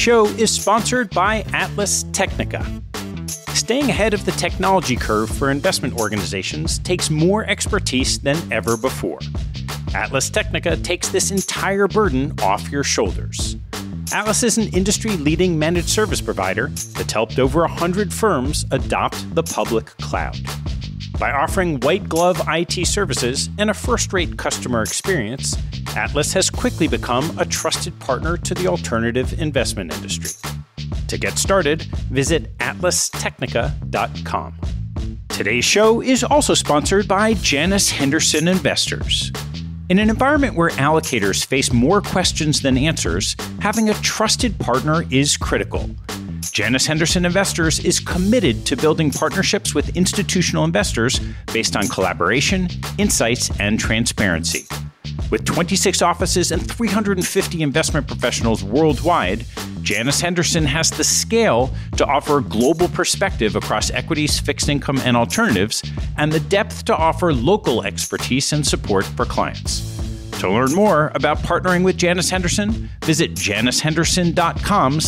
show is sponsored by Atlas Technica. Staying ahead of the technology curve for investment organizations takes more expertise than ever before. Atlas Technica takes this entire burden off your shoulders. Atlas is an industry leading managed service provider that's helped over 100 firms adopt the public cloud. By offering white glove IT services and a first rate customer experience, Atlas has quickly become a trusted partner to the alternative investment industry. To get started, visit atlastechnica.com. Today's show is also sponsored by Janus Henderson Investors. In an environment where allocators face more questions than answers, having a trusted partner is critical. Janus Henderson Investors is committed to building partnerships with institutional investors based on collaboration, insights, and transparency. With 26 offices and 350 investment professionals worldwide, Janus Henderson has the scale to offer a global perspective across equities, fixed income, and alternatives, and the depth to offer local expertise and support for clients. To learn more about partnering with Janus Henderson, visit janushenderson.com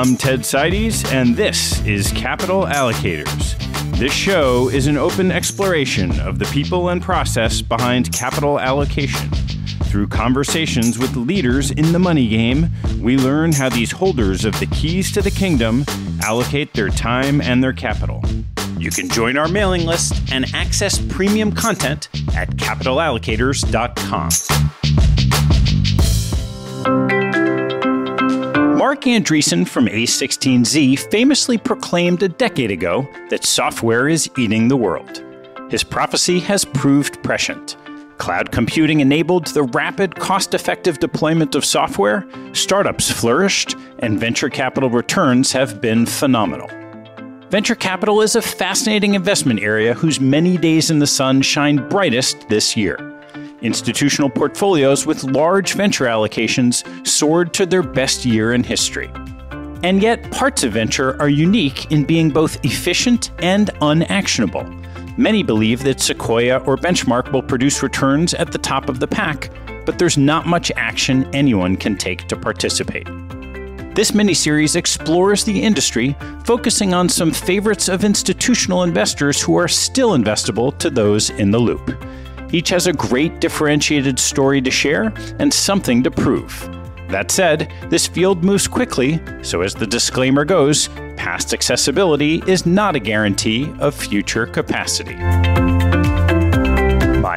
I'm Ted Seides, and this is Capital Allocators. This show is an open exploration of the people and process behind capital allocation through conversations with leaders in the money game, we learn how these holders of the keys to the kingdom allocate their time and their capital. You can join our mailing list and access premium content at capitalallocators.com. Marc Andreessen from A16Z famously proclaimed a decade ago that software is eating the world. His prophecy has proved prescient. Cloud computing enabled the rapid, cost effective deployment of software, startups flourished, and venture capital returns have been phenomenal. Venture capital is a fascinating investment area whose many days in the sun shine brightest this year. Institutional portfolios with large venture allocations soared to their best year in history. And yet, parts of venture are unique in being both efficient and unactionable. Many believe that Sequoia or Benchmark will produce returns at the top of the pack, but there's not much action anyone can take to participate. This miniseries explores the industry, focusing on some favorites of institutional investors who are still investable to those in the loop. Each has a great differentiated story to share and something to prove. That said, this field moves quickly, so as the disclaimer goes, past accessibility is not a guarantee of future capacity.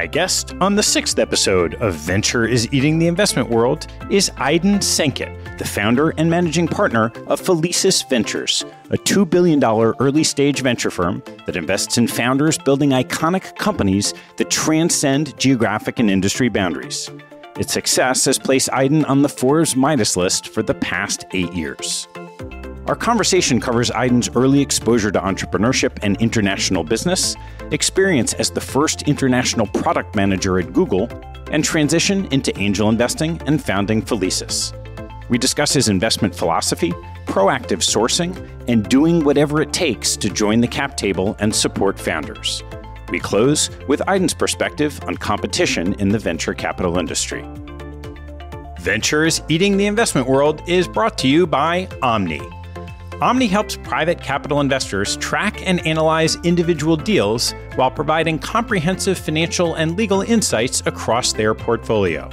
My guest on the sixth episode of Venture is Eating the Investment World is Aydin Senkut, the founder and managing partner of Felicis Ventures, a $2 billion early stage venture firm that invests in founders building iconic companies that transcend geographic and industry boundaries. Its success has placed Aydin on the Forbes Midas list for the past eight years. Our conversation covers Aydin's early exposure to entrepreneurship and international business, experience as the first international product manager at Google, and transition into angel investing and founding Felicis. We discuss his investment philosophy, proactive sourcing, and doing whatever it takes to join the cap table and support founders. We close with Aydin's perspective on competition in the venture capital industry. Ventures Eating the Investment World is brought to you by Aumni Aumni helps private capital investors track and analyze individual deals while providing comprehensive financial and legal insights across their portfolio.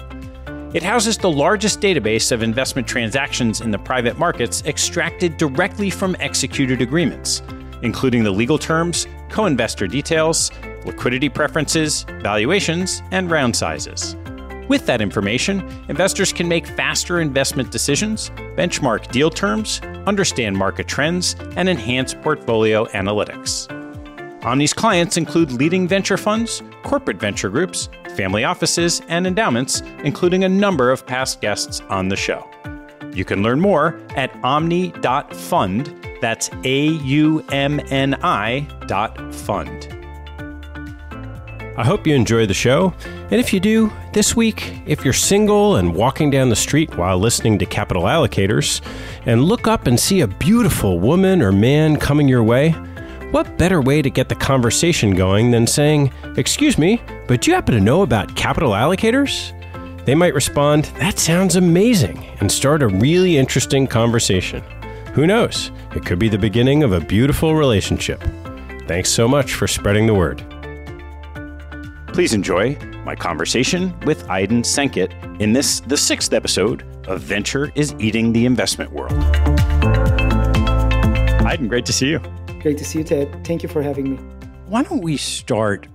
It houses the largest database of investment transactions in the private markets extracted directly from executed agreements, including the legal terms, co investor details, liquidity preferences, valuations, and round sizes. With that information, investors can make faster investment decisions, benchmark deal terms, understand market trends, and enhance portfolio analytics. Aumni's clients include leading venture funds, corporate venture groups, family offices, and endowments, including a number of past guests on the show. You can learn more at aumni.fund. That's A U M N I dot fund. I hope you enjoy the show. And if you do, this week, if you're single and walking down the street while listening to Capital Allocators and look up and see a beautiful woman or man coming your way, What better way to get the conversation going than saying, Excuse me, but do you happen to know about capital allocators? They might respond, That sounds amazing, and start a really interesting conversation. Who knows? It could be the beginning of a beautiful relationship. Thanks so much for spreading the word. Please enjoy my conversation with Aydin Senkut in this, the sixth episode of Venture is Eating the Investment World. Aydin, great to see you. Great to see you, Ted. Thank you for having me. Why don't we start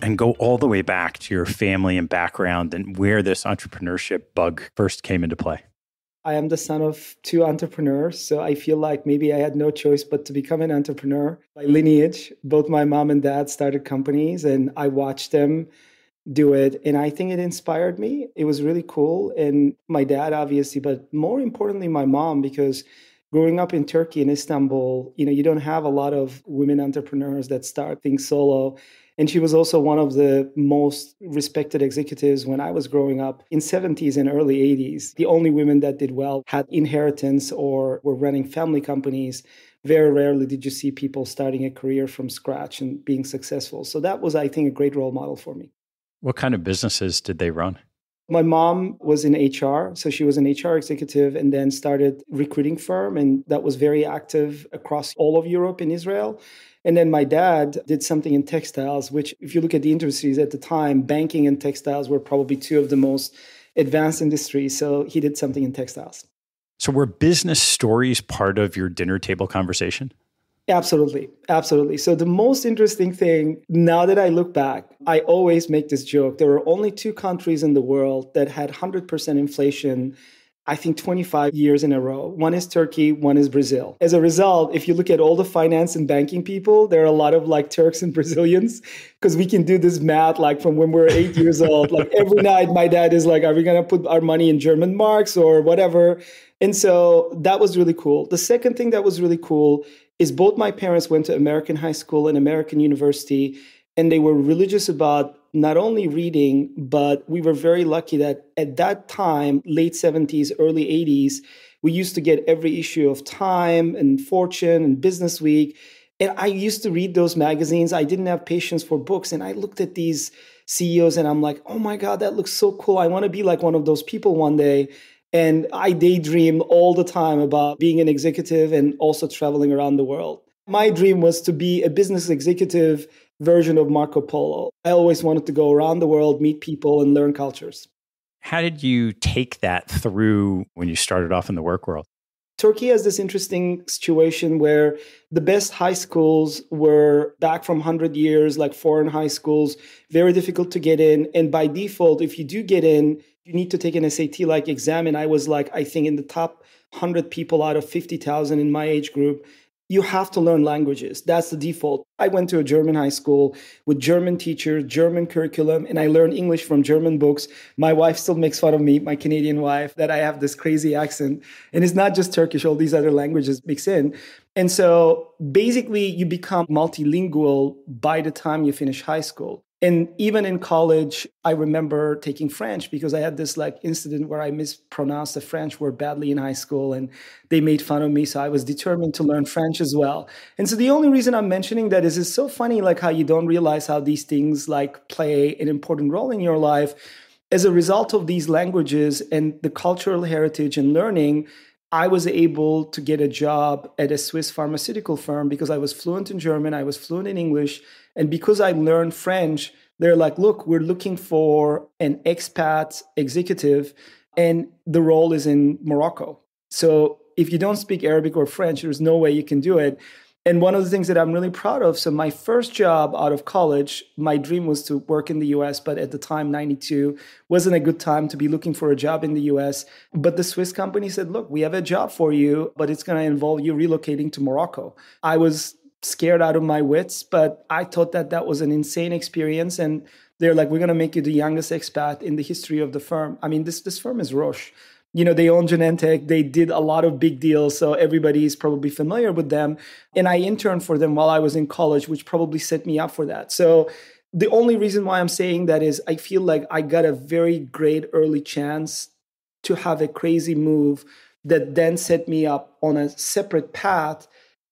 and go all the way back to your family and background and where this entrepreneurship bug first came into play? I am the son of two entrepreneurs, so I feel like maybe I had no choice but to become an entrepreneur. By lineage, both my mom and dad started companies, and I watched them do it. And I think it inspired me. It was really cool. And my dad, obviously, but more importantly, my mom, because growing up in Turkey in Istanbul, you know, you don't have a lot of women entrepreneurs that start things solo. And she was also one of the most respected executives when I was growing up in 70s and early 80s. The only women that did well had inheritance or were running family companies. Very rarely did you see people starting a career from scratch and being successful. So that was, I think, a great role model for me. What kind of businesses did they run? My mom was in HR, so she was an HR executive and then started recruiting firm and that was very active across all of Europe and Israel. And then my dad did something in textiles, which, if you look at the industries at the time, banking and textiles were probably two of the most advanced industries. So he did something in textiles. So, were business stories part of your dinner table conversation? Absolutely. Absolutely. So, the most interesting thing now that I look back, I always make this joke. There were only two countries in the world that had 100% inflation I think 25 years in a row. One is Turkey, one is Brazil. As a result, if you look at all the finance and banking people, there are a lot of like Turks and Brazilians because we can do this math like from when we're eight years old. Like every night, my dad is like, Are we going to put our money in German marks or whatever? And so that was really cool. The second thing that was really cool is both my parents went to American high school and American university, and they were religious about not only reading, but we were very lucky that at that time, late 70s, early 80s, we used to get every issue of Time and Fortune and Business Week. And I used to read those magazines. I didn't have patience for books. And I looked at these CEOs and I'm like, oh my God, that looks so cool. I want to be like one of those people one day. And I daydream all the time about being an executive and also traveling around the world. My dream was to be a business executive version of Marco Polo. I always wanted to go around the world, meet people, and learn cultures. How did you take that through when you started off in the work world? Turkey has this interesting situation where the best high schools were back from 100 years, like foreign high schools, very difficult to get in. And by default, if you do get in, you need to take an SAT like exam. And I was like, I think in the top 100 people out of 50,000 in my age group you have to learn languages. That's the default. I went to a German high school with German teachers, German curriculum, and I learned English from German books. My wife still makes fun of me, my Canadian wife, that I have this crazy accent. And it's not just Turkish, all these other languages mix in. And so basically, you become multilingual by the time you finish high school. And even in college, I remember taking French because I had this like incident where I mispronounced the French word badly in high school and they made fun of me. So I was determined to learn French as well. And so the only reason I'm mentioning that is it's so funny, like how you don't realize how these things like play an important role in your life. As a result of these languages and the cultural heritage and learning, I was able to get a job at a Swiss pharmaceutical firm because I was fluent in German, I was fluent in English, and because I learned French, they're like, look, we're looking for an expat executive, and the role is in Morocco. So if you don't speak Arabic or French, there's no way you can do it. And one of the things that I'm really proud of so, my first job out of college, my dream was to work in the US, but at the time, 92, wasn't a good time to be looking for a job in the US. But the Swiss company said, look, we have a job for you, but it's going to involve you relocating to Morocco. I was scared out of my wits, but I thought that that was an insane experience. And they're like, we're going to make you the youngest expat in the history of the firm. I mean, this, this firm is Roche. You know, they own Genentech. They did a lot of big deals. So everybody is probably familiar with them. And I interned for them while I was in college, which probably set me up for that. So the only reason why I'm saying that is I feel like I got a very great early chance to have a crazy move that then set me up on a separate path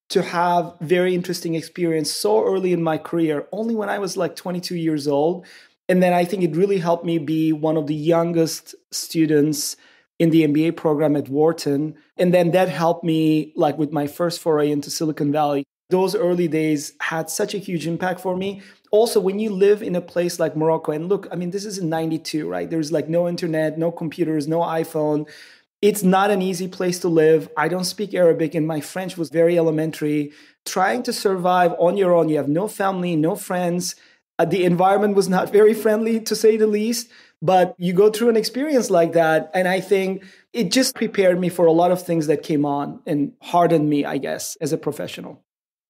to have very interesting experience so early in my career, only when I was like 22 years old. And then I think it really helped me be one of the youngest students in the MBA program at Wharton. And then that helped me like with my first foray into Silicon Valley. Those early days had such a huge impact for me. Also, when you live in a place like Morocco, and look, I mean, this is in 92, right? There's like no internet, no computers, no iPhone. It's not an easy place to live. I don't speak Arabic, and my French was very elementary. Trying to survive on your own, you have no family, no friends. Uh, the environment was not very friendly, to say the least. But you go through an experience like that, and I think it just prepared me for a lot of things that came on and hardened me, I guess, as a professional.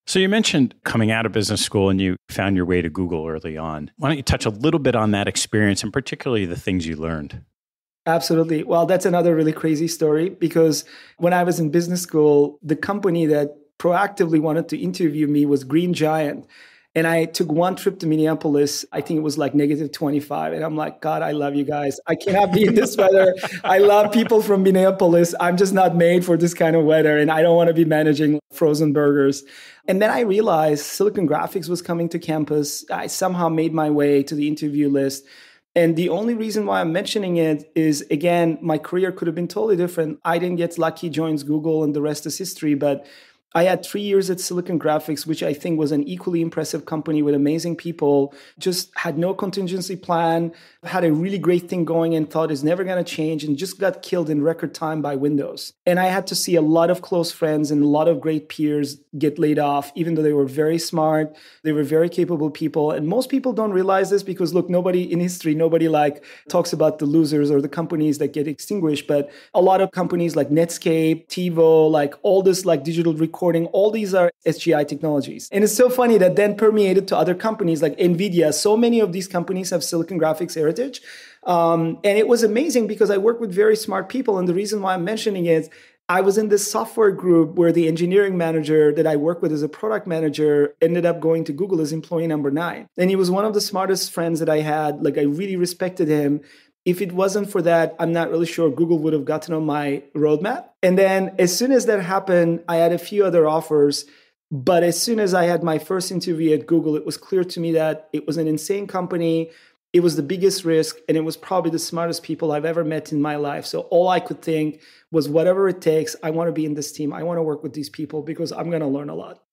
So you mentioned coming out of business school and you found your way to Google early on. Why don't you touch a little bit on that experience and particularly the things you learned? Absolutely. Well, that's another really crazy story because when I was in business school, the company that proactively wanted to interview me was Green Giant. And I took one trip to Minneapolis. I think it was like negative 25. And I'm like, God, I love you guys. I cannot be in this weather. I love people from Minneapolis. I'm just not made for this kind of weather. And I don't want to be managing frozen burgers. And then I realized Silicon Graphics was coming to campus. I somehow made my way to the interview list. And the only reason why I'm mentioning it is again, my career could have been totally different. I didn't get lucky, joins Google, and the rest is history. But I had three years at Silicon Graphics, which I think was an equally impressive company with amazing people. Just had no contingency plan, had a really great thing going and thought it's never going to change, and just got killed in record time by Windows. And I had to see a lot of close friends and a lot of great peers get laid off, even though they were very smart, they were very capable people. And most people don't realize this because, look, nobody in history, nobody like talks about the losers or the companies that get extinguished. But a lot of companies like Netscape, TiVo, like all this like digital recording recording, all these are SGI technologies. And it's so funny that then permeated to other companies like NVIDIA. So many of these companies have silicon graphics heritage. Um, and it was amazing because I work with very smart people. And the reason why I'm mentioning it I was in this software group where the engineering manager that I work with as a product manager ended up going to Google as employee number nine. And he was one of the smartest friends that I had. Like, I really respected him. If it wasn't for that, I'm not really sure Google would have gotten on my roadmap. And then as soon as that happened, I had a few other offers. But as soon as I had my first interview at Google, it was clear to me that it was an insane company. It was the biggest risk, and it was probably the smartest people I've ever met in my life. So all I could think was, whatever it takes, I want to be in this team. I want to work with these people because I'm going to learn a lot.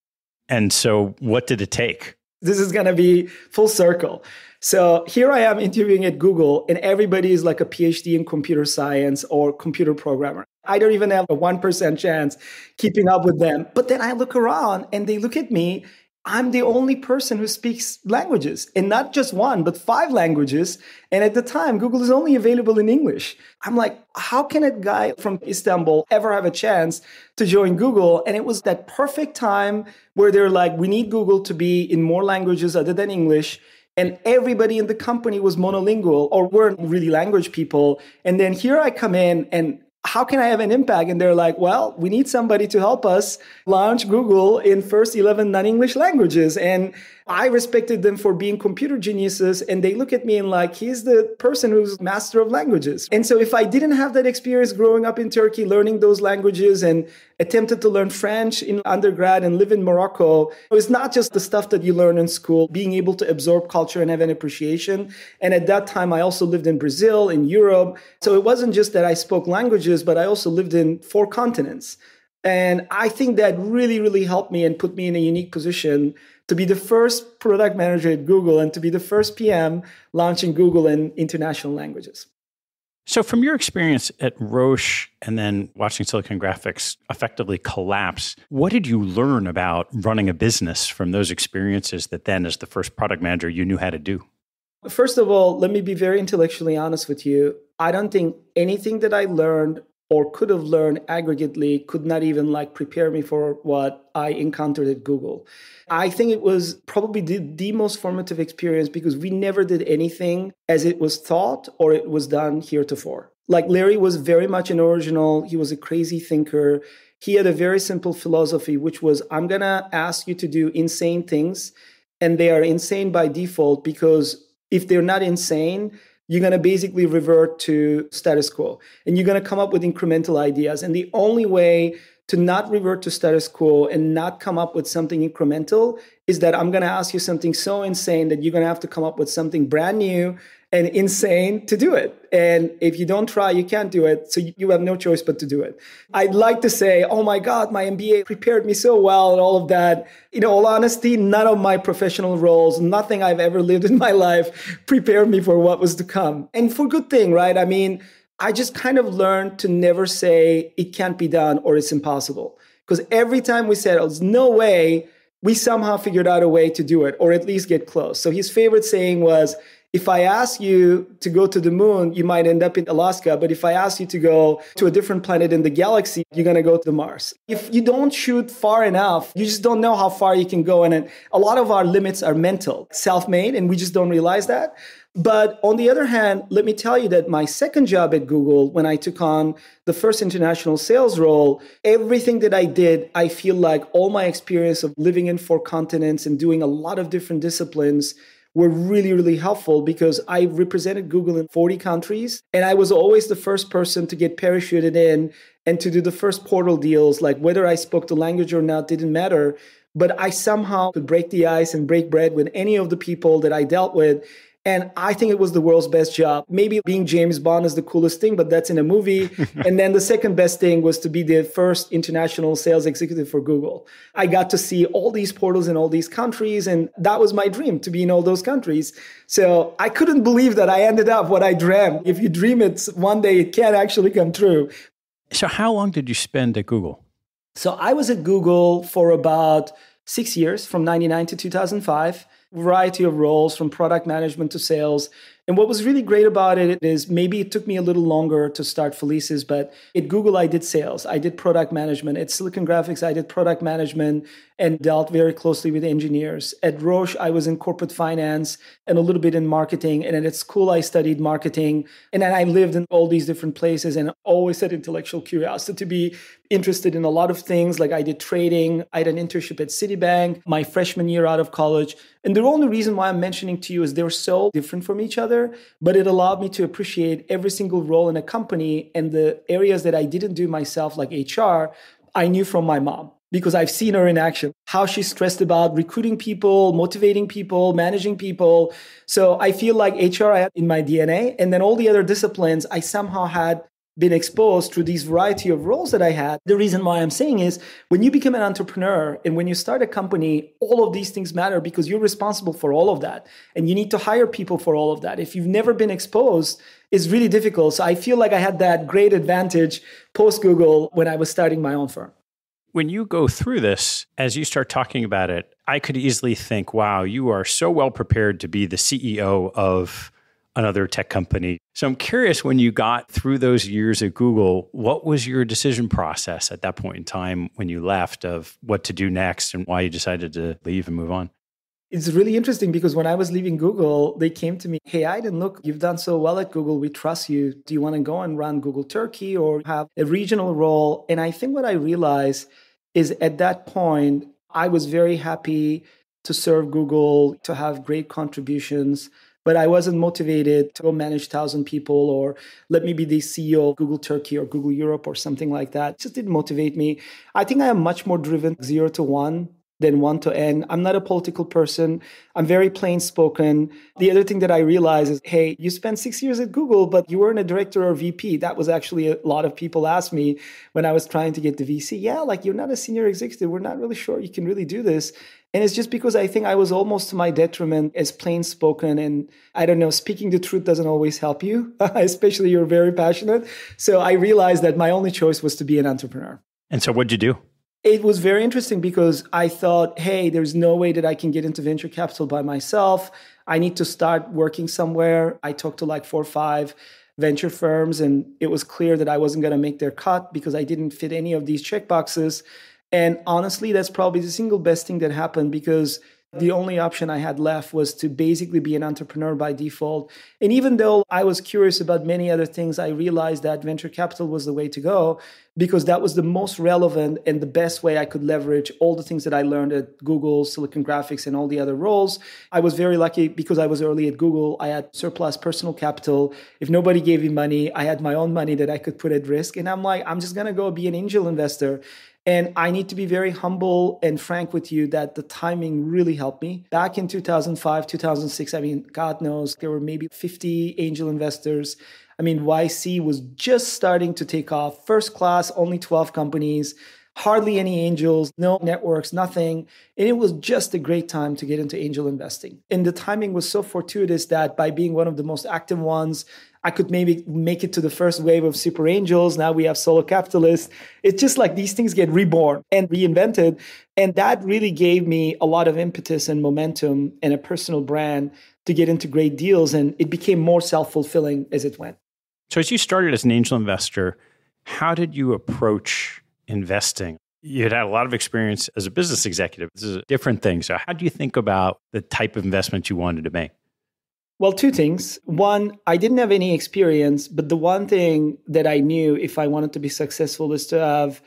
And so, what did it take? This is going to be full circle. So here I am interviewing at Google, and everybody is like a PhD in computer science or computer programmer. I don't even have a 1% chance keeping up with them. But then I look around and they look at me. I'm the only person who speaks languages, and not just one, but five languages. And at the time, Google is only available in English. I'm like, how can a guy from Istanbul ever have a chance to join Google? And it was that perfect time where they're like, we need Google to be in more languages other than English and everybody in the company was monolingual or weren't really language people. And then here I come in and how can I have an impact? And they're like, well, we need somebody to help us launch Google in first 11 non-English languages. And I respected them for being computer geniuses. And they look at me and like, he's the person who's master of languages. And so if I didn't have that experience growing up in Turkey, learning those languages and attempted to learn French in undergrad and live in Morocco, it's not just the stuff that you learn in school, being able to absorb culture and have an appreciation. And at that time, I also lived in Brazil, in Europe. So it wasn't just that I spoke languages, but I also lived in four continents. And I think that really, really helped me and put me in a unique position to be the first product manager at Google and to be the first PM launching Google in international languages. So, from your experience at Roche and then watching Silicon Graphics effectively collapse, what did you learn about running a business from those experiences that then, as the first product manager, you knew how to do? First of all, let me be very intellectually honest with you. I don't think anything that I learned or could have learned aggregately could not even like prepare me for what I encountered at Google. I think it was probably the, the most formative experience because we never did anything as it was thought or it was done heretofore. Like Larry was very much an original, he was a crazy thinker. He had a very simple philosophy, which was I'm gonna ask you to do insane things, and they are insane by default because if they're not insane, you're going to basically revert to status quo and you're going to come up with incremental ideas. And the only way to not revert to status quo and not come up with something incremental is that I'm going to ask you something so insane that you're going to have to come up with something brand new and insane to do it. And if you don't try, you can't do it. So you have no choice but to do it. I'd like to say, oh my God, my MBA prepared me so well and all of that. In all honesty, none of my professional roles, nothing I've ever lived in my life prepared me for what was to come. And for good thing, right? I mean, I just kind of learned to never say it can't be done or it's impossible. Because every time we said, oh, there's no way, we somehow figured out a way to do it or at least get close. So his favorite saying was, if I ask you to go to the moon, you might end up in Alaska. But if I ask you to go to a different planet in the galaxy, you're going to go to Mars. If you don't shoot far enough, you just don't know how far you can go. And a lot of our limits are mental, self made, and we just don't realize that. But on the other hand, let me tell you that my second job at Google, when I took on the first international sales role, everything that I did, I feel like all my experience of living in four continents and doing a lot of different disciplines were really, really helpful because I represented Google in 40 countries and I was always the first person to get parachuted in and to do the first portal deals. Like whether I spoke the language or not didn't matter, but I somehow could break the ice and break bread with any of the people that I dealt with and I think it was the world's best job. Maybe being James Bond is the coolest thing, but that's in a movie. and then the second best thing was to be the first international sales executive for Google. I got to see all these portals in all these countries, and that was my dream to be in all those countries. So I couldn't believe that I ended up what I dreamt. If you dream it one day, it can actually come true. So, how long did you spend at Google? So, I was at Google for about six years from 99 to 2005 variety of roles from product management to sales and what was really great about it is maybe it took me a little longer to start Felicis, but at Google, I did sales, I did product management. At Silicon Graphics, I did product management and dealt very closely with engineers. At Roche, I was in corporate finance and a little bit in marketing. And at school, I studied marketing. And I lived in all these different places and always had intellectual curiosity to be interested in a lot of things. Like I did trading, I had an internship at Citibank my freshman year out of college. And the only reason why I'm mentioning to you is they're so different from each other but it allowed me to appreciate every single role in a company and the areas that I didn't do myself, like HR, I knew from my mom because I've seen her in action, how she's stressed about recruiting people, motivating people, managing people. So I feel like HR I had in my DNA. And then all the other disciplines, I somehow had been exposed to these variety of roles that I had. The reason why I'm saying is when you become an entrepreneur and when you start a company, all of these things matter because you're responsible for all of that. And you need to hire people for all of that. If you've never been exposed, it's really difficult. So I feel like I had that great advantage post Google when I was starting my own firm. When you go through this, as you start talking about it, I could easily think, wow, you are so well prepared to be the CEO of another tech company. So I'm curious when you got through those years at Google, what was your decision process at that point in time when you left of what to do next and why you decided to leave and move on? It's really interesting because when I was leaving Google, they came to me, Hey, Aydin, look, you've done so well at Google. We trust you. Do you want to go and run Google Turkey or have a regional role? And I think what I realized is at that point, I was very happy to serve Google, to have great contributions but I wasn't motivated to go manage 1,000 people or let me be the CEO of Google Turkey or Google Europe or something like that. It just didn't motivate me. I think I am much more driven zero to one than one to end. I'm not a political person. I'm very plain spoken. The other thing that I realize is, hey, you spent six years at Google, but you weren't a director or VP. That was actually a lot of people asked me when I was trying to get the VC. Yeah, like you're not a senior executive. We're not really sure you can really do this. And it's just because I think I was almost to my detriment as plain spoken. And I don't know, speaking the truth doesn't always help you, especially you're very passionate. So I realized that my only choice was to be an entrepreneur. And so what'd you do? It was very interesting because I thought, hey, there's no way that I can get into venture capital by myself. I need to start working somewhere. I talked to like four or five venture firms, and it was clear that I wasn't going to make their cut because I didn't fit any of these checkboxes. And honestly, that's probably the single best thing that happened because the only option I had left was to basically be an entrepreneur by default. And even though I was curious about many other things, I realized that venture capital was the way to go because that was the most relevant and the best way I could leverage all the things that I learned at Google, Silicon Graphics, and all the other roles. I was very lucky because I was early at Google. I had surplus personal capital. If nobody gave me money, I had my own money that I could put at risk. And I'm like, I'm just going to go be an angel investor. And I need to be very humble and frank with you that the timing really helped me. Back in 2005, 2006, I mean, God knows, there were maybe 50 angel investors. I mean, YC was just starting to take off. First class, only 12 companies, hardly any angels, no networks, nothing. And it was just a great time to get into angel investing. And the timing was so fortuitous that by being one of the most active ones, I could maybe make it to the first wave of super angels. Now we have solo capitalists. It's just like these things get reborn and reinvented. And that really gave me a lot of impetus and momentum and a personal brand to get into great deals. And it became more self fulfilling as it went. So, as you started as an angel investor, how did you approach investing? You had had a lot of experience as a business executive. This is a different thing. So, how do you think about the type of investment you wanted to make? Well, two things. One, I didn't have any experience, but the one thing that I knew if I wanted to be successful is to have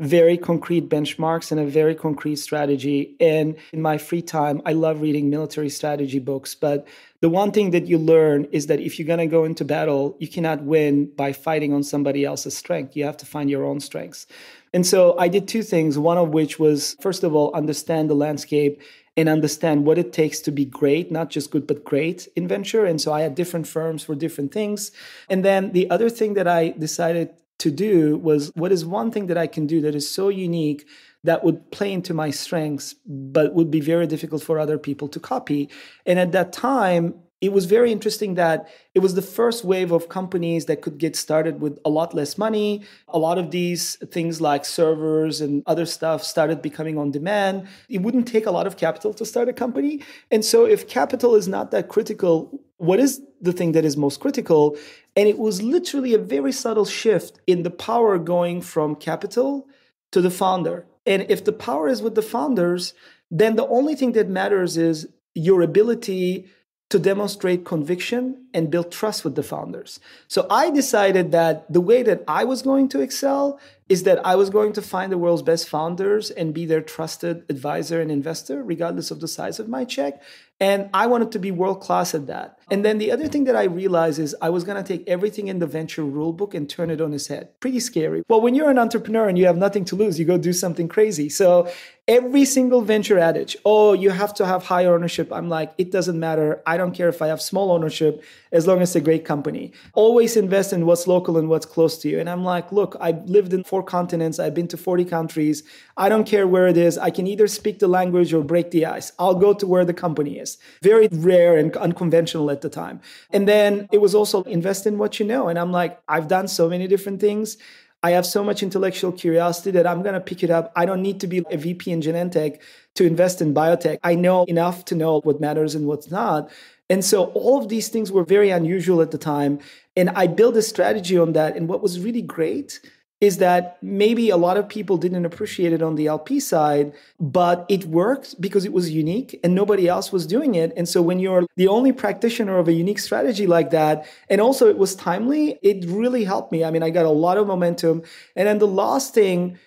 very concrete benchmarks and a very concrete strategy. And in my free time, I love reading military strategy books. But the one thing that you learn is that if you're going to go into battle, you cannot win by fighting on somebody else's strength. You have to find your own strengths. And so I did two things, one of which was, first of all, understand the landscape and understand what it takes to be great, not just good, but great in venture. And so I had different firms for different things. And then the other thing that I decided to do was what is one thing that I can do that is so unique that would play into my strengths, but would be very difficult for other people to copy. And at that time, it was very interesting that it was the first wave of companies that could get started with a lot less money. A lot of these things like servers and other stuff started becoming on demand. It wouldn't take a lot of capital to start a company. And so, if capital is not that critical, what is the thing that is most critical? And it was literally a very subtle shift in the power going from capital to the founder. And if the power is with the founders, then the only thing that matters is your ability to demonstrate conviction and build trust with the founders. So I decided that the way that I was going to excel is that I was going to find the world's best founders and be their trusted advisor and investor, regardless of the size of my check. And I wanted to be world class at that. And then the other thing that I realized is I was going to take everything in the venture rulebook and turn it on its head. Pretty scary. Well, when you're an entrepreneur and you have nothing to lose, you go do something crazy. So every single venture adage, oh, you have to have high ownership. I'm like, it doesn't matter. I don't care if I have small ownership as long as it's a great company. Always invest in what's local and what's close to you. And I'm like, look, I've lived in four continents. I've been to 40 countries. I don't care where it is. I can either speak the language or break the ice. I'll go to where the company is. Very rare and unconventional at the time. And then it was also invest in what you know. And I'm like, I've done so many different things. I have so much intellectual curiosity that I'm going to pick it up. I don't need to be a VP in Genentech to invest in biotech. I know enough to know what matters and what's not. And so all of these things were very unusual at the time. And I built a strategy on that. And what was really great is that maybe a lot of people didn't appreciate it on the LP side, but it worked because it was unique and nobody else was doing it. And so when you're the only practitioner of a unique strategy like that, and also it was timely, it really helped me. I mean, I got a lot of momentum. And then the last thing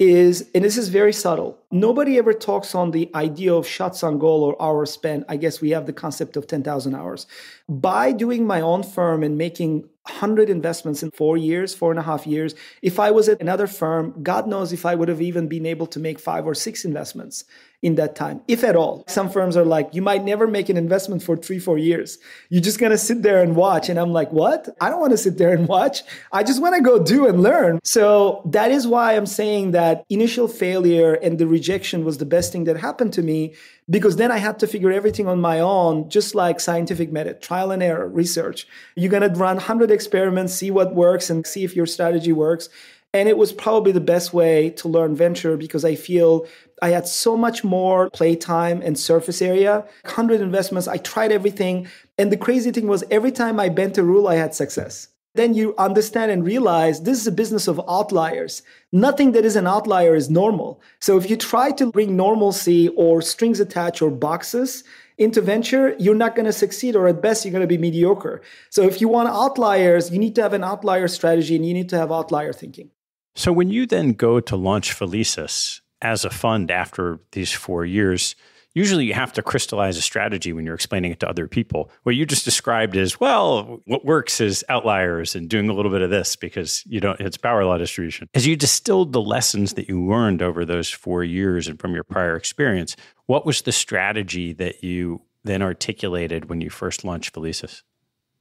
is, and this is very subtle, nobody ever talks on the idea of shots on goal or hours spent. I guess we have the concept of 10,000 hours. By doing my own firm and making 100 investments in four years, four and a half years, if I was at another firm, God knows if I would have even been able to make five or six investments in that time, if at all. Some firms are like, you might never make an investment for three, four years. You're just going to sit there and watch. And I'm like, what? I don't want to sit there and watch. I just want to go do and learn. So that is why I'm saying that initial failure and the rejection was the best thing that happened to me because then I had to figure everything on my own, just like scientific method, trial and error, research. You're going to run 100 experiments, see what works, and see if your strategy works. And it was probably the best way to learn venture because I feel I had so much more playtime and surface area. 100 investments, I tried everything. And the crazy thing was, every time I bent a rule, I had success. Then you understand and realize this is a business of outliers. Nothing that is an outlier is normal. So if you try to bring normalcy or strings attached or boxes, into venture, you're not going to succeed, or at best, you're going to be mediocre. So, if you want outliers, you need to have an outlier strategy and you need to have outlier thinking. So when you then go to launch Felicis as a fund after these four years, usually you have to crystallize a strategy when you're explaining it to other people. What you just described is, well, what works is outliers and doing a little bit of this because you don't it's power law distribution. As you distilled the lessons that you learned over those four years and from your prior experience, what was the strategy that you then articulated when you first launched Felicis?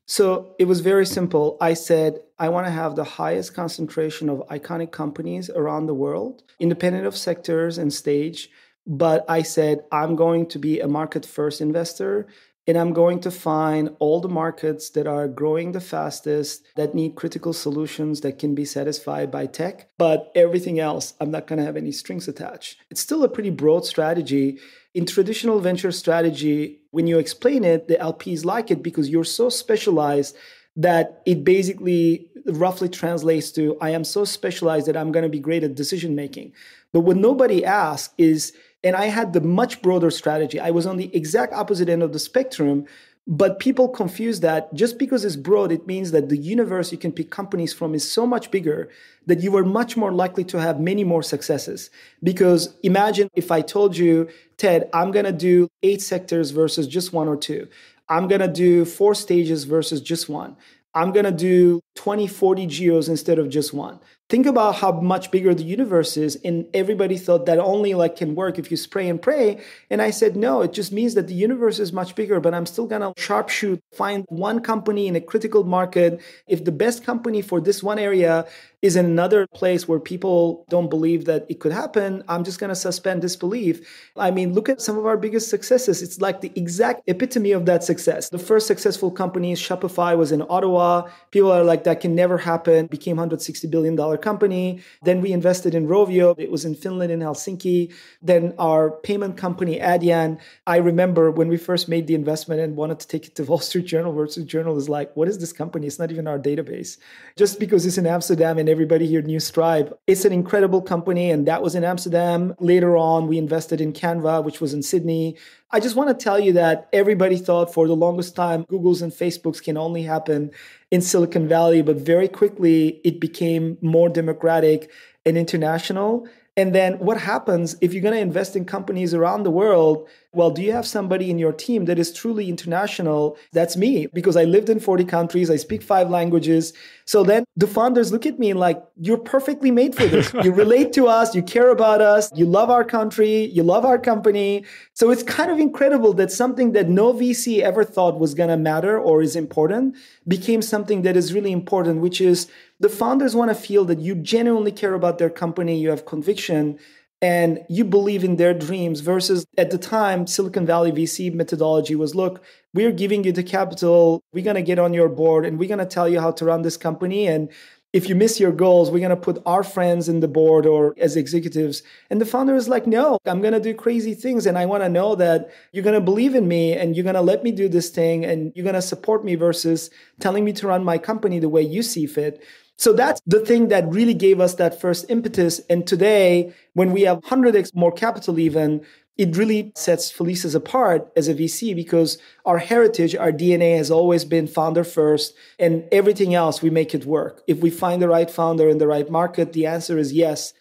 So it was very simple. I said, I want to have the highest concentration of iconic companies around the world, independent of sectors and stage. But I said, I'm going to be a market first investor and I'm going to find all the markets that are growing the fastest, that need critical solutions that can be satisfied by tech. But everything else, I'm not going to have any strings attached. It's still a pretty broad strategy. In traditional venture strategy, when you explain it, the LPs like it because you're so specialized that it basically roughly translates to I am so specialized that I'm going to be great at decision making. But what nobody asks is and I had the much broader strategy. I was on the exact opposite end of the spectrum. But people confuse that just because it's broad, it means that the universe you can pick companies from is so much bigger that you are much more likely to have many more successes. Because imagine if I told you, Ted, I'm going to do eight sectors versus just one or two. I'm going to do four stages versus just one. I'm going to do 20, 40 geos instead of just one think about how much bigger the universe is and everybody thought that only like can work if you spray and pray. And i said no it just means that the universe is much bigger but i'm still gonna sharpshoot find one company in a critical market. If the best company for this one area is in another place where people don't believe that it could happen, I'm just going to suspend disbelief. I mean, look at some of our biggest successes. It's like the exact epitome of that success. The first successful company, Shopify, was in Ottawa. People are like, that can never happen. Became $160 billion company. Then we invested in Rovio. It was in Finland, in Helsinki. Then our payment company, Adyen. I remember when we first made the investment and wanted to take it to Wall Street Journal, Wall Street Journal is like, what is this company? It's not even our database. Just because it's in Amsterdam and everybody here knew Stripe. It's an incredible company, and that was in Amsterdam. Later on, we invested in Canva, which was in Sydney. I just want to tell you that everybody thought for the longest time Google's and Facebook's can only happen in Silicon Valley, but very quickly it became more democratic and international. And then what happens if you're going to invest in companies around the world? Well, do you have somebody in your team that is truly international? That's me because I lived in 40 countries, I speak five languages. So then the founders look at me like, you're perfectly made for this. you relate to us, you care about us, you love our country, you love our company. So it's kind of incredible that something that no VC ever thought was going to matter or is important became something that is really important, which is the founders want to feel that you genuinely care about their company, you have conviction, and you believe in their dreams versus at the time silicon valley vc methodology was look we're giving you the capital we're going to get on your board and we're going to tell you how to run this company and if you miss your goals, we're going to put our friends in the board or as executives. And the founder is like, no, I'm going to do crazy things. And I want to know that you're going to believe in me and you're going to let me do this thing and you're going to support me versus telling me to run my company the way you see fit. So that's the thing that really gave us that first impetus. And today, when we have 100x more capital, even, it really sets Felicis apart as a VC because our heritage, our DNA has always been founder first, and everything else we make it work. If we find the right founder in the right market, the answer is yes.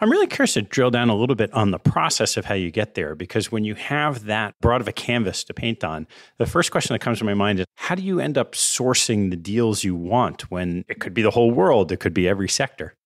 I'm really curious to drill down a little bit on the process of how you get there, because when you have that broad of a canvas to paint on, the first question that comes to my mind is how do you end up sourcing the deals you want when it could be the whole world, it could be every sector?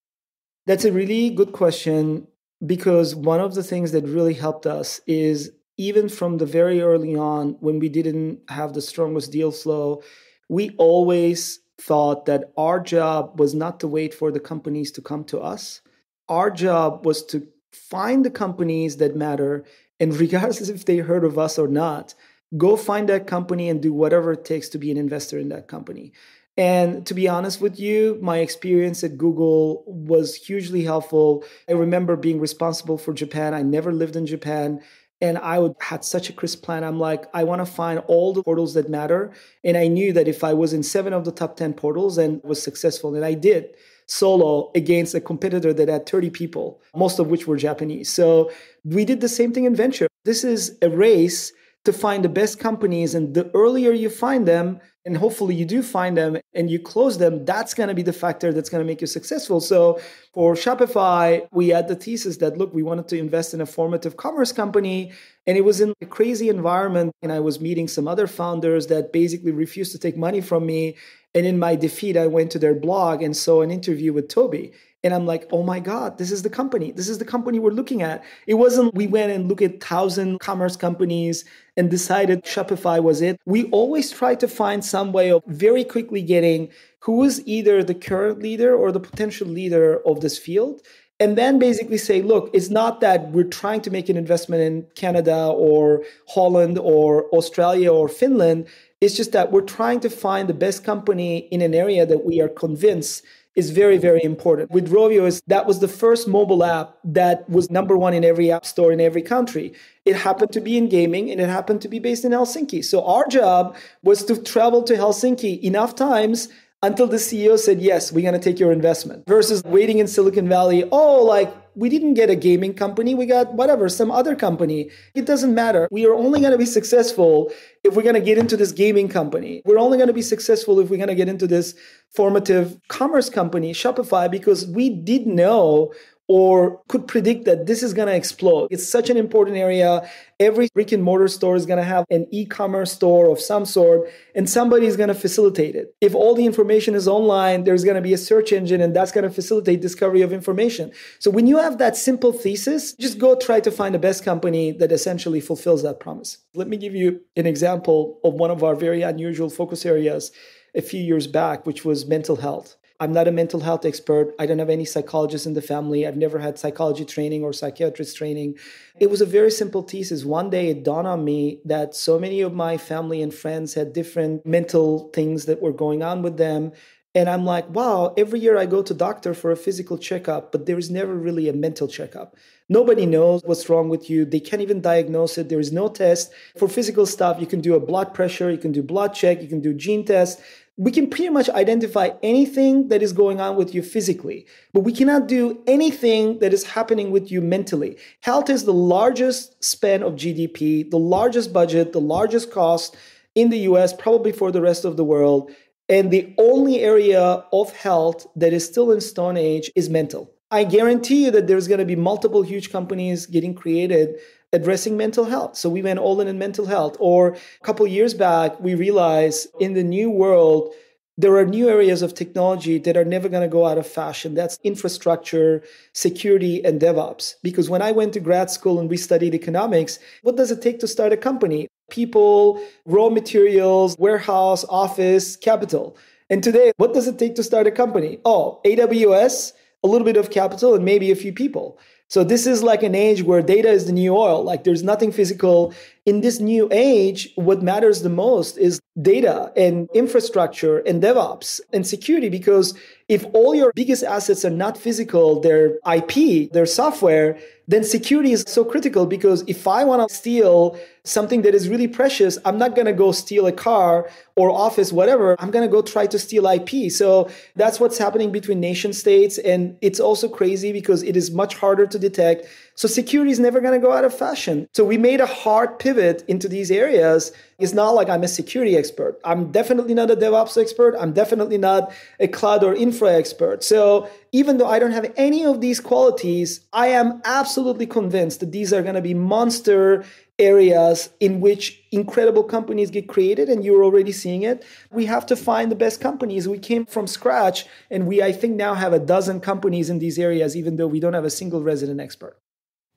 That's a really good question because one of the things that really helped us is even from the very early on when we didn't have the strongest deal flow, we always thought that our job was not to wait for the companies to come to us our job was to find the companies that matter and regardless if they heard of us or not go find that company and do whatever it takes to be an investor in that company and to be honest with you my experience at google was hugely helpful i remember being responsible for japan i never lived in japan and I would had such a crisp plan. I'm like, I want to find all the portals that matter. And I knew that if I was in seven of the top 10 portals and was successful, and I did, solo against a competitor that had 30 people, most of which were Japanese. So we did the same thing in venture. This is a race to find the best companies. And the earlier you find them, and hopefully you do find them and you close them, that's going to be the factor that's going to make you successful. So for Shopify, we had the thesis that look, we wanted to invest in a formative commerce company. And it was in a crazy environment. And I was meeting some other founders that basically refused to take money from me. And in my defeat, I went to their blog and saw an interview with Tobi. And I'm like, oh my God, this is the company. This is the company we're looking at. It wasn't we went and looked at thousand commerce companies and decided Shopify was it. We always try to find some way of very quickly getting who is either the current leader or the potential leader of this field. And then basically say, look, it's not that we're trying to make an investment in Canada or Holland or Australia or Finland. It's just that we're trying to find the best company in an area that we are convinced is very, very important. With Rovio, is that was the first mobile app that was number one in every app store in every country. It happened to be in gaming and it happened to be based in Helsinki. So our job was to travel to Helsinki enough times until the CEO said, Yes, we're going to take your investment, versus waiting in Silicon Valley. Oh, like we didn't get a gaming company, we got whatever, some other company. It doesn't matter. We are only going to be successful if we're going to get into this gaming company. We're only going to be successful if we're going to get into this formative commerce company, Shopify, because we did know or could predict that this is going to explode. It's such an important area. Every brick and mortar store is going to have an e commerce store of some sort, and somebody is going to facilitate it. If all the information is online, there's going to be a search engine, and that's going to facilitate discovery of information. So when you have that simple thesis, just go try to find the best company that essentially fulfills that promise. Let me give you an example of one of our very unusual focus areas a few years back, which was mental health. I'm not a mental health expert. I don't have any psychologists in the family. I've never had psychology training or psychiatrist training. It was a very simple thesis. One day it dawned on me that so many of my family and friends had different mental things that were going on with them. And I'm like, wow, every year I go to doctor for a physical checkup, but there is never really a mental checkup. Nobody knows what's wrong with you. They can't even diagnose it. There is no test. For physical stuff, you can do a blood pressure, you can do blood check, you can do gene test we can pretty much identify anything that is going on with you physically, but we cannot do anything that is happening with you mentally. Health is the largest spend of GDP, the largest budget, the largest cost in the US, probably for the rest of the world. And the only area of health that is still in Stone Age is mental. I guarantee you that there's going to be multiple huge companies getting created addressing mental health. So we went all in in mental health. Or a couple years back, we realized in the new world, there are new areas of technology that are never going to go out of fashion. That's infrastructure, security, and DevOps. Because when I went to grad school and we studied economics, what does it take to start a company? People, raw materials, warehouse, office, capital. And today, what does it take to start a company? Oh, AWS, a little bit of capital, and maybe a few people. So this is like an age where data is the new oil. Like there's nothing physical. In this new age, what matters the most is data and infrastructure and DevOps and security because if all your biggest assets are not physical, they're IP, they're software, then security is so critical because if I want to steal something that is really precious, I'm not going to go steal a car or office, whatever. I'm going to go try to steal IP. So that's what's happening between nation states. And it's also crazy because it is much harder to detect. So security is never going to go out of fashion. So we made a hard pivot into these areas. It's not like I'm a security expert. I'm definitely not a DevOps expert. I'm definitely not a cloud or infra expert. So even though I don't have any of these qualities, I am absolutely convinced that these are going to be monster areas in which incredible companies get created and you're already seeing it we have to find the best companies we came from scratch and we i think now have a dozen companies in these areas even though we don't have a single resident expert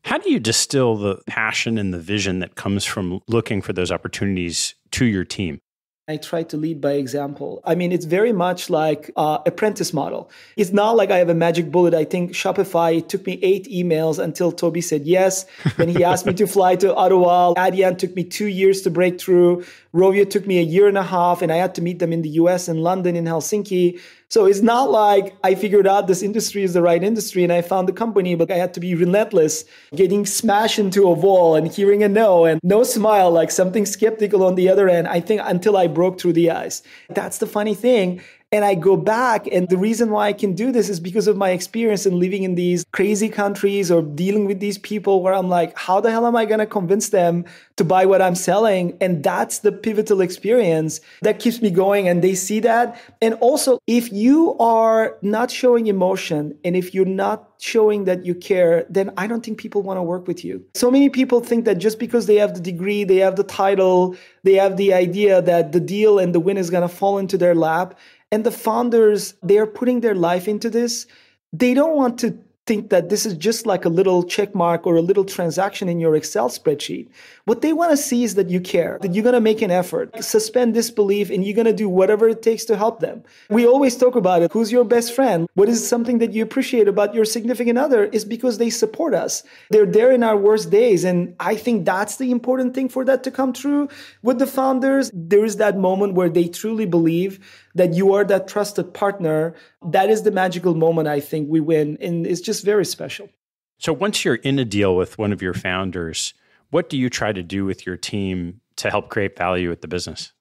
how do you distill the passion and the vision that comes from looking for those opportunities to your team? I try to lead by example. I mean, it's very much like uh, apprentice model. It's not like I have a magic bullet. I think Shopify it took me eight emails until Tobi said yes. Then he asked me to fly to Ottawa. Adyen took me two years to break through. Rovio took me a year and a half, and I had to meet them in the US and London in Helsinki. So it's not like I figured out this industry is the right industry and I found the company, but I had to be relentless, getting smashed into a wall and hearing a no and no smile, like something skeptical on the other end. I think until I broke through the ice. That's the funny thing. And I go back, and the reason why I can do this is because of my experience in living in these crazy countries or dealing with these people where I'm like, how the hell am I going to convince them to buy what I'm selling? And that's the pivotal experience that keeps me going. And they see that. And also, if you are not showing emotion and if you're not showing that you care, then I don't think people want to work with you. So many people think that just because they have the degree, they have the title, they have the idea that the deal and the win is going to fall into their lap. And the founders, they are putting their life into this. They don't want to think that this is just like a little check mark or a little transaction in your Excel spreadsheet. What they want to see is that you care, that you're going to make an effort, suspend disbelief, and you're going to do whatever it takes to help them. We always talk about it. Who's your best friend? What is something that you appreciate about your significant other is because they support us. They're there in our worst days. And I think that's the important thing for that to come true with the founders. There is that moment where they truly believe that you are that trusted partner. That is the magical moment I think we win. And it's just very special. So once you're in a deal with one of your founders, what do you try to do with your team to help create value at the business?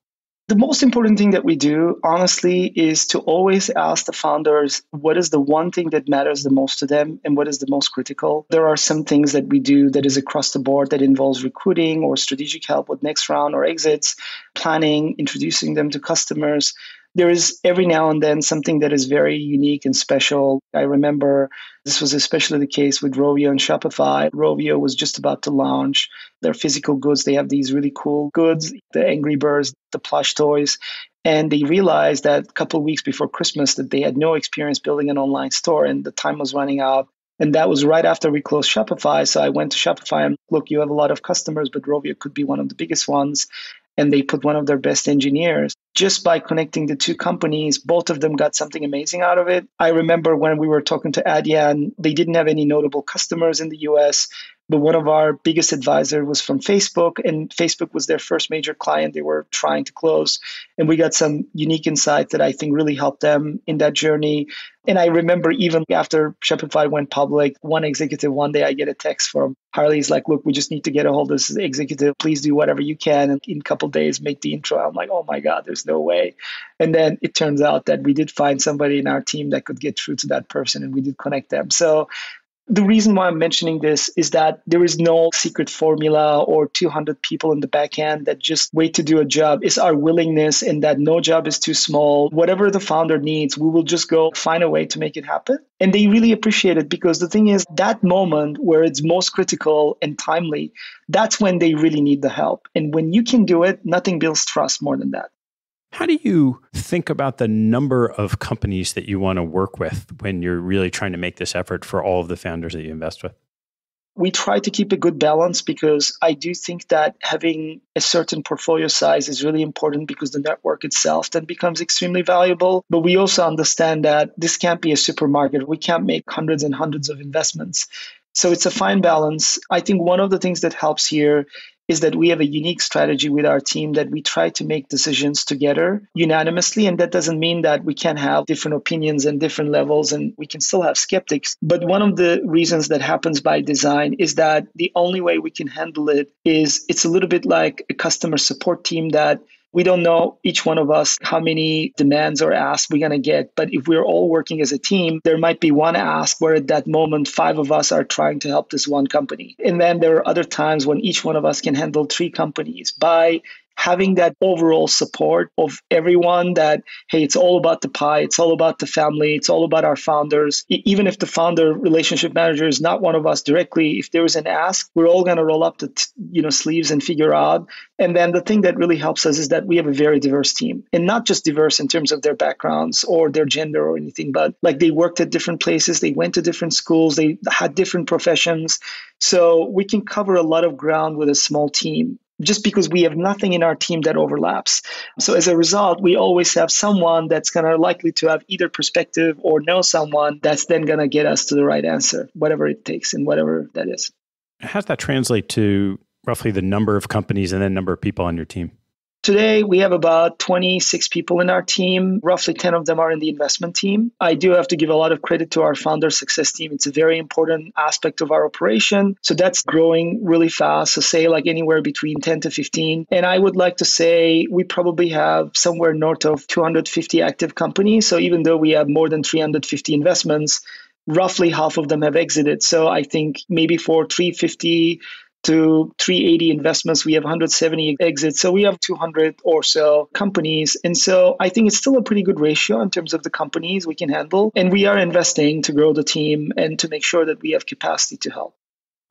The most important thing that we do, honestly, is to always ask the founders what is the one thing that matters the most to them and what is the most critical. There are some things that we do that is across the board that involves recruiting or strategic help with next round or exits, planning, introducing them to customers there is every now and then something that is very unique and special. I remember this was especially the case with Rovio and Shopify. Rovio was just about to launch their physical goods. They have these really cool goods, the Angry Birds, the plush toys. And they realized that a couple weeks before Christmas that they had no experience building an online store and the time was running out. And that was right after we closed Shopify. So I went to Shopify and look, you have a lot of customers, but Rovio could be one of the biggest ones and they put one of their best engineers. Just by connecting the two companies, both of them got something amazing out of it. I remember when we were talking to Adyen, they didn't have any notable customers in the US, but one of our biggest advisor was from Facebook, and Facebook was their first major client they were trying to close. And we got some unique insight that I think really helped them in that journey. And I remember even after Shopify went public, one executive, one day I get a text from Harley's like, look, we just need to get a hold of this executive. Please do whatever you can. And in a couple days, make the intro. I'm like, oh my God, there's no way. And then it turns out that we did find somebody in our team that could get through to that person and we did connect them. So the reason why I'm mentioning this is that there is no secret formula or 200 people in the back end that just wait to do a job. It's our willingness and that no job is too small. Whatever the founder needs, we will just go find a way to make it happen. And they really appreciate it because the thing is, that moment where it's most critical and timely, that's when they really need the help. And when you can do it, nothing builds trust more than that. How do you think about the number of companies that you want to work with when you're really trying to make this effort for all of the founders that you invest with? We try to keep a good balance because I do think that having a certain portfolio size is really important because the network itself then becomes extremely valuable. But we also understand that this can't be a supermarket. We can't make hundreds and hundreds of investments. So it's a fine balance. I think one of the things that helps here is that we have a unique strategy with our team that we try to make decisions together unanimously. And that doesn't mean that we can't have different opinions and different levels and we can still have skeptics. But one of the reasons that happens by design is that the only way we can handle it is it's a little bit like a customer support team that we don't know each one of us how many demands or asks we're going to get. But if we're all working as a team, there might be one ask where at that moment, five of us are trying to help this one company. And then there are other times when each one of us can handle three companies by having that overall support of everyone that, hey, it's all about the pie, it's all about the family, it's all about our founders. Even if the founder relationship manager is not one of us directly, if there is an ask, we're all going to roll up the you know sleeves and figure out. And then the thing that really helps us is that we have a very diverse team, and not just diverse in terms of their backgrounds or their gender or anything, but like they worked at different places, they went to different schools, they had different professions. So we can cover a lot of ground with a small team just because we have nothing in our team that overlaps. So as a result, we always have someone that's kind of likely to have either perspective or know someone that's then going to get us to the right answer, whatever it takes and whatever that is. How does that translate to roughly the number of companies and then number of people on your team? Today, we have about 26 people in our team. Roughly 10 of them are in the investment team. I do have to give a lot of credit to our founder success team. It's a very important aspect of our operation. So that's growing really fast. So, say like anywhere between 10 to 15. And I would like to say we probably have somewhere north of 250 active companies. So, even though we have more than 350 investments, roughly half of them have exited. So, I think maybe for 350 to 380 investments. We have 170 exits. So we have 200 or so companies. And so I think it's still a pretty good ratio in terms of the companies we can handle. And we are investing to grow the team and to make sure that we have capacity to help.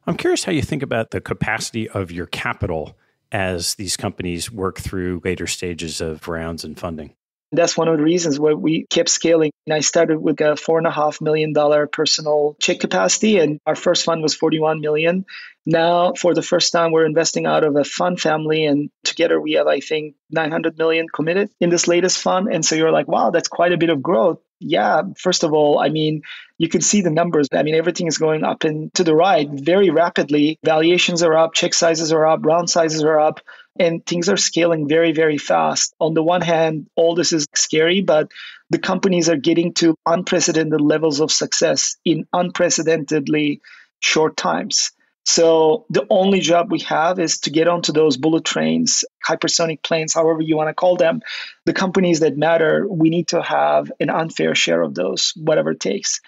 I'm curious how you think about the capacity of your capital as these companies work through later stages of rounds and funding. That's one of the reasons why we kept scaling. And I started with a four and a half million dollar personal check capacity, and our first fund was 41 million. Now, for the first time, we're investing out of a fund family, and together we have, I think, 900 million committed in this latest fund. And so you're like, wow, that's quite a bit of growth. Yeah, first of all, I mean, you can see the numbers. I mean, everything is going up and to the right very rapidly. Valuations are up, check sizes are up, round sizes are up and things are scaling very, very fast. On the one hand, all this is scary, but the companies are getting to unprecedented levels of success in unprecedentedly short times. So the only job we have is to get onto those bullet trains, hypersonic planes, however you want to call them. The companies that matter, we need to have an unfair share of those, whatever it takes.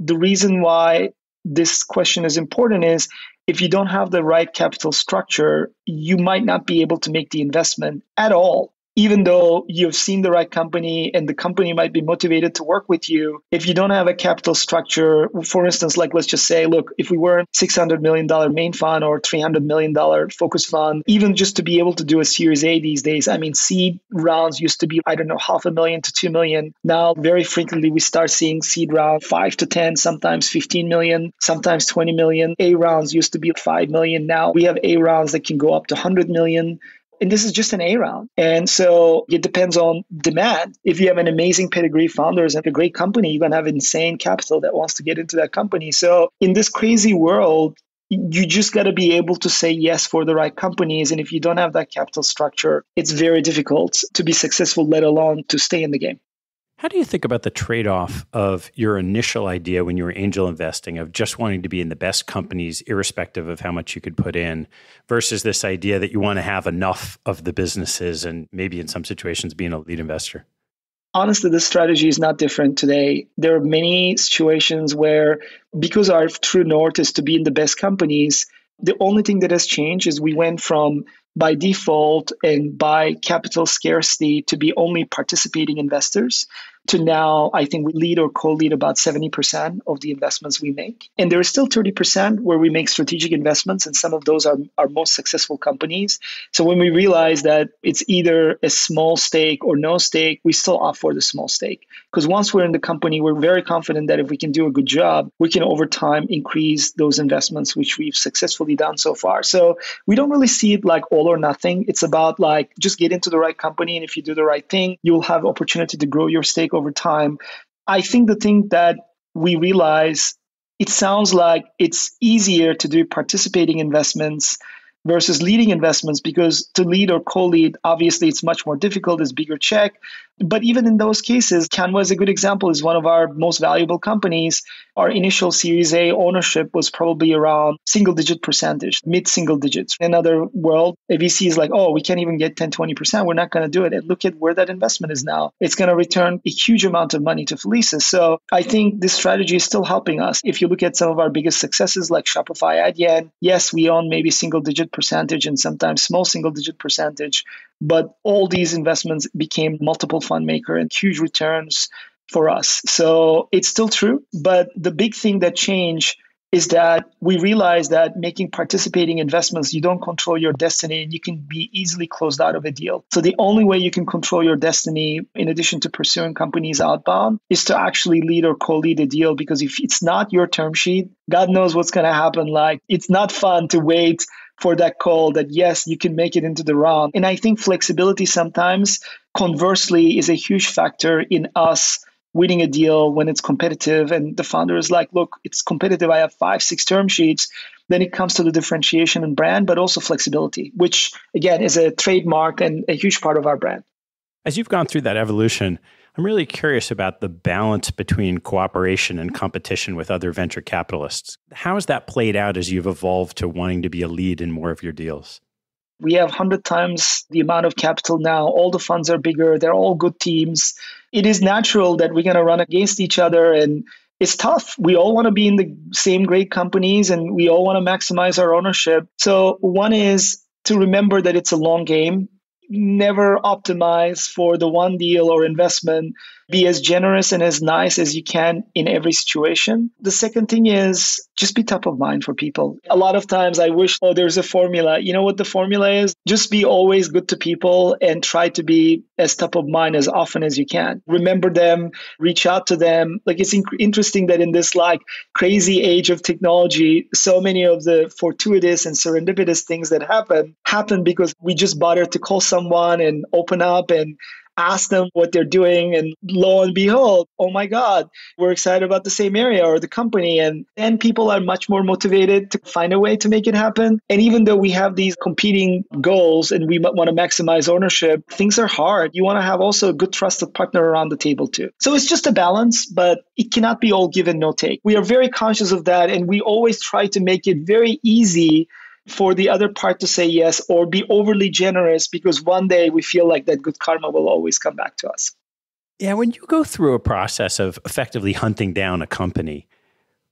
The reason why this question is important is if you don't have the right capital structure, you might not be able to make the investment at all even though you've seen the right company and the company might be motivated to work with you, if you don't have a capital structure, for instance, like let's just say, look, if we were a $600 million main fund or $300 million focus fund, even just to be able to do a Series A these days, I mean, seed rounds used to be, I don't know, half a million to 2 million. Now, very frequently, we start seeing seed round 5 to 10, sometimes 15 million, sometimes 20 million. A rounds used to be 5 million. Now we have A rounds that can go up to 100 million. And this is just an A round. And so it depends on demand. If you have an amazing pedigree founders and a great company, you're going to have insane capital that wants to get into that company. So in this crazy world, you just got to be able to say yes for the right companies. And if you don't have that capital structure, it's very difficult to be successful, let alone to stay in the game. How do you think about the trade off of your initial idea when you were angel investing of just wanting to be in the best companies, irrespective of how much you could put in, versus this idea that you want to have enough of the businesses and maybe in some situations being a lead investor? Honestly, this strategy is not different today. There are many situations where, because our true north is to be in the best companies, the only thing that has changed is we went from by default and by capital scarcity to be only participating investors to now, I think we lead or co lead about 70% of the investments we make. And there is still 30% where we make strategic investments, and some of those are our most successful companies. So when we realize that it's either a small stake or no stake, we still opt for the small stake. Because once we're in the company, we're very confident that if we can do a good job, we can over time increase those investments, which we've successfully done so far. So we don't really see it like all or nothing. It's about like just get into the right company. And if you do the right thing, you'll have opportunity to grow your stake over time. I think the thing that we realize it sounds like it's easier to do participating investments versus leading investments because to lead or co-lead obviously it's much more difficult it's bigger check but even in those cases canva is a good example. Is one of our most valuable companies. Our initial series a ownership was probably around single digit percentage mid single digits. In another world a vc is like oh we can't even get 10 20% we're not going to do it. And look at where that investment is now. It's going to return a huge amount of money to felicis. So i think this strategy is still helping us. If you look at some of our biggest successes like shopify adyen yes we own maybe single digit percentage and sometimes small single digit percentage. But all these investments became multiple fund maker and huge returns for us. So it's still true. But the big thing that changed is that we realize that making participating investments, you don't control your destiny and you can be easily closed out of a deal. So the only way you can control your destiny, in addition to pursuing companies outbound, is to actually lead or co lead a deal. Because if it's not your term sheet, God knows what's going to happen. Like it's not fun to wait for that call that yes, you can make it into the round. And I think flexibility sometimes, conversely, is a huge factor in us winning a deal when it's competitive. And the founder is like, look, it's competitive. I have five, six term sheets. then it comes to the differentiation and brand, but also flexibility, which again is a trademark and a huge part of our brand. As you've gone through that evolution, I'm really curious about the balance between cooperation and competition with other venture capitalists. How has that played out as you've evolved to wanting to be a lead in more of your deals? We have 100 times the amount of capital now. All the funds are bigger. They're all good teams. It is natural that we're going to run against each other and it's tough. We all want to be in the same great companies and we all want to maximize our ownership. So, one is to remember that it's a long game never optimize for the one deal or investment. Be as generous and as nice as you can in every situation. The second thing is just be top of mind for people. A lot of times I wish, oh, there's a formula. You know what the formula is? Just be always good to people and try to be as top of mind as often as you can. Remember them, reach out to them. Like it's interesting that in this like crazy age of technology, so many of the fortuitous and serendipitous things that happen happen because we just bother to call someone and open up and ask them what they're doing and lo and behold oh my god we're excited about the same area or the company. And then people are much more motivated to find a way to make it happen. And even though we have these competing goals and we want to maximize ownership things are hard. You want to have also a good trusted partner around the table too. So it's just a balance but it cannot be all give and no take. We are very conscious of that and we always try to make it very easy for the other part to say yes or be overly generous because one day we feel like that good karma will always come back to us. Yeah, when you go through a process of effectively hunting down a company,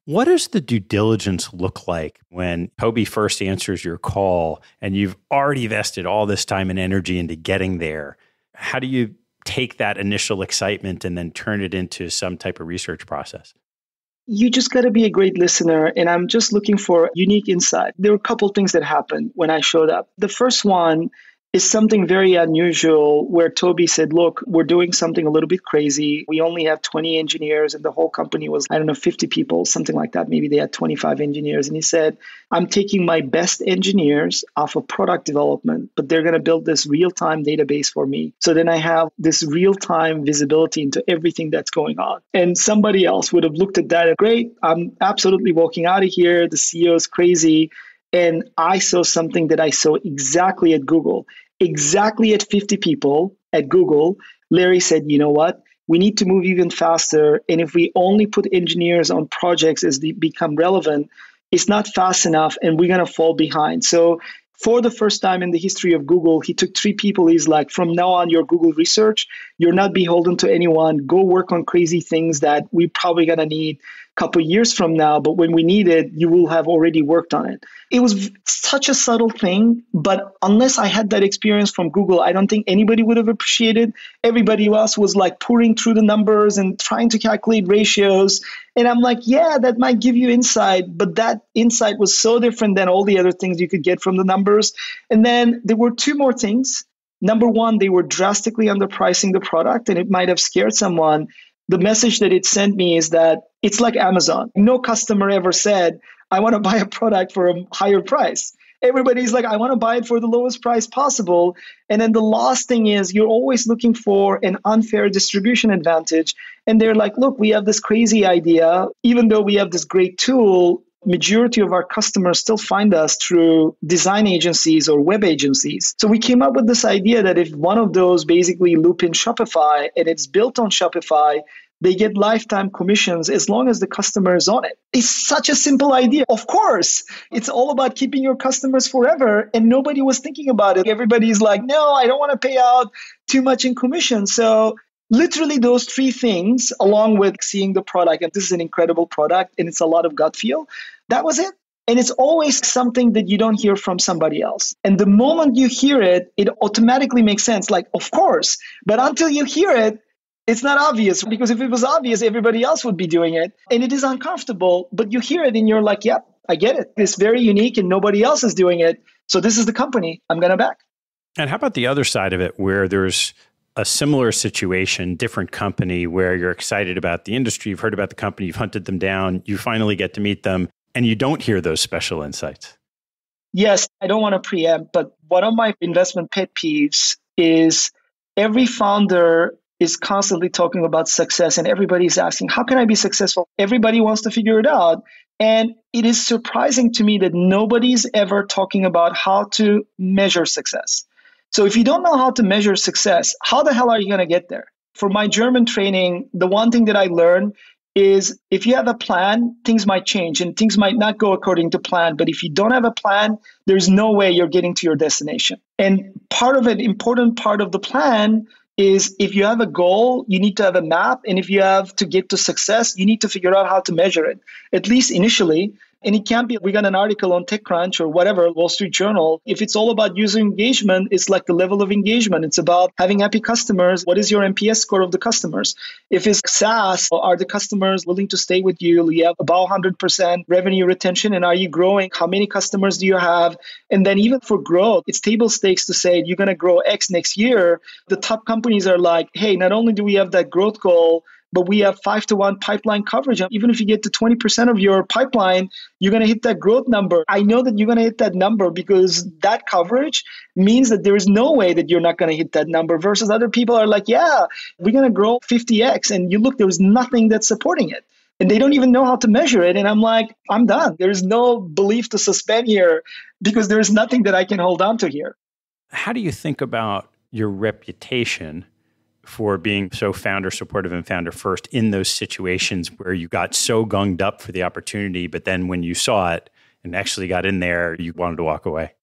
what does the due diligence look like when Tobi first answers your call and you've already vested all this time and energy into getting there? How do you take that initial excitement and then turn it into some type of research process? You just got to be a great listener. And I'm just looking for unique insight. There were a couple things that happened when I showed up. The first one is something very unusual where Tobi said, Look, we're doing something a little bit crazy. We only have 20 engineers, and the whole company was, I don't know, 50 people, something like that. Maybe they had 25 engineers. And he said, I'm taking my best engineers off of product development, but they're going to build this real time database for me. So then I have this real time visibility into everything that's going on. And somebody else would have looked at that and, great, I'm absolutely walking out of here. The CEO is crazy. And I saw something that I saw exactly at Google, exactly at 50 people at Google. Larry said, you know what? We need to move even faster. And if we only put engineers on projects as they become relevant, it's not fast enough and we're going to fall behind. So, for the first time in the history of Google, he took three people. He's like, from now on, your Google research, you're not beholden to anyone. Go work on crazy things that we're probably going to need couple years from now, but when we need it, you will have already worked on it. It was such a subtle thing, but unless I had that experience from Google, I don't think anybody would have appreciated. Everybody else was like pouring through the numbers and trying to calculate ratios. And I'm like, yeah, that might give you insight, but that insight was so different than all the other things you could get from the numbers. And then there were two more things. Number one, they were drastically underpricing the product, and it might have scared someone the message that it sent me is that it's like Amazon. No customer ever said, I want to buy a product for a higher price. Everybody's like, I want to buy it for the lowest price possible. And then the last thing is, you're always looking for an unfair distribution advantage. And they're like, look, we have this crazy idea. Even though we have this great tool, majority of our customers still find us through design agencies or web agencies. So we came up with this idea that if one of those basically loop in Shopify and it's built on Shopify, they get lifetime commissions as long as the customer is on it. It's such a simple idea. Of course, it's all about keeping your customers forever. And nobody was thinking about it. Everybody's like, no, I don't want to pay out too much in commission. So literally those three things along with seeing the product and this is an incredible product and it's a lot of gut feel that was it. And it's always something that you don't hear from somebody else. And the moment you hear it it automatically makes sense. Like of course. But until you hear it it's not obvious because if it was obvious everybody else would be doing it. And it is uncomfortable but you hear it and you're like yep i get it. It's very unique and nobody else is doing it. So this is the company. I'm going to back. And how about the other side of it where there's a similar situation, different company where you're excited about the industry, you've heard about the company, you've hunted them down, you finally get to meet them, and you don't hear those special insights? Yes, I don't want to preempt, but one of my investment pet peeves is every founder is constantly talking about success and everybody's asking, how can I be successful? Everybody wants to figure it out. And it is surprising to me that nobody's ever talking about how to measure success. So if you don't know how to measure success, how the hell are you going to get there? For my German training, the one thing that I learned is if you have a plan, things might change and things might not go according to plan. But if you don't have a plan, there's no way you're getting to your destination. And part of an important part of the plan is if you have a goal, you need to have a map. And if you have to get to success, you need to figure out how to measure it, at least initially. And it can't be, we got an article on TechCrunch or whatever, Wall Street Journal. If it's all about user engagement, it's like the level of engagement. It's about having happy customers. What is your NPS score of the customers? If it's SaaS, are the customers willing to stay with you? You have about 100% revenue retention. And are you growing? How many customers do you have? And then even for growth, it's table stakes to say you're going to grow X next year. The top companies are like, hey, not only do we have that growth goal, but we have five to one pipeline coverage. Even if you get to 20% of your pipeline, you're going to hit that growth number. I know that you're going to hit that number because that coverage means that there is no way that you're not going to hit that number versus other people are like, yeah, we're going to grow 50x. And you look, there's nothing that's supporting it. And they don't even know how to measure it. And I'm like, I'm done. There's no belief to suspend here because there's nothing that I can hold on to here. How do you think about your reputation for being so founder supportive and founder first in those situations where you got so gunged up for the opportunity, but then when you saw it and actually got in there, you wanted to walk away?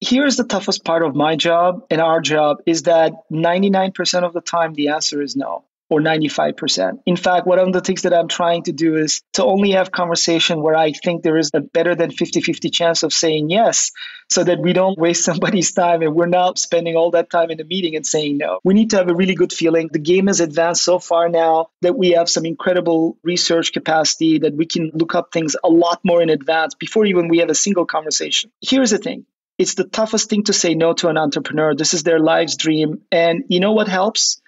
Here's the toughest part of my job and our job is that 99% of the time the answer is no or 95%. In fact, one of the things that I'm trying to do is to only have conversation where I think there is a better than 50-50 chance of saying yes so that we don't waste somebody's time and we're not spending all that time in the meeting and saying no. We need to have a really good feeling. The game has advanced so far now that we have some incredible research capacity that we can look up things a lot more in advance before even we have a single conversation. Here's the thing. It's the toughest thing to say no to an entrepreneur. This is their life's dream. And you know what helps?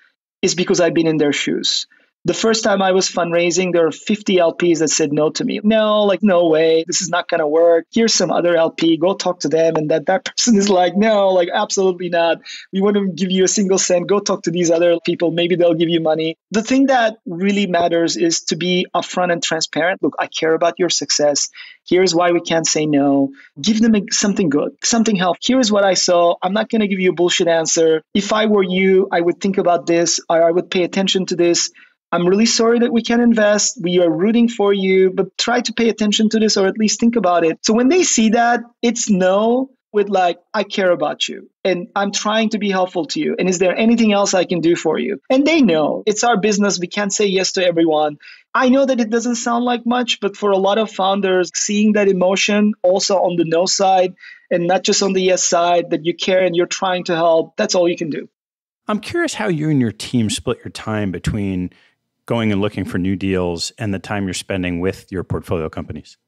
is because I've been in their shoes. The first time I was fundraising, there were 50 LPs that said no to me. No, like, no way. This is not going to work. Here's some other LP. Go talk to them. And that, that person is like, no, like, absolutely not. We want to give you a single cent. Go talk to these other people. Maybe they'll give you money. The thing that really matters is to be upfront and transparent. Look, I care about your success. Here's why we can't say no. Give them something good, something help. Here's what I saw. I'm not going to give you a bullshit answer. If I were you, I would think about this or I would pay attention to this. I'm really sorry that we can't invest. We are rooting for you, but try to pay attention to this or at least think about it. So when they see that, it's no with like, I care about you and I'm trying to be helpful to you. And is there anything else I can do for you? And they know it's our business. We can't say yes to everyone. I know that it doesn't sound like much, but for a lot of founders, seeing that emotion also on the no side and not just on the yes side, that you care and you're trying to help, that's all you can do. I'm curious how you and your team split your time between going and looking for new deals and the time you're spending with your portfolio companies?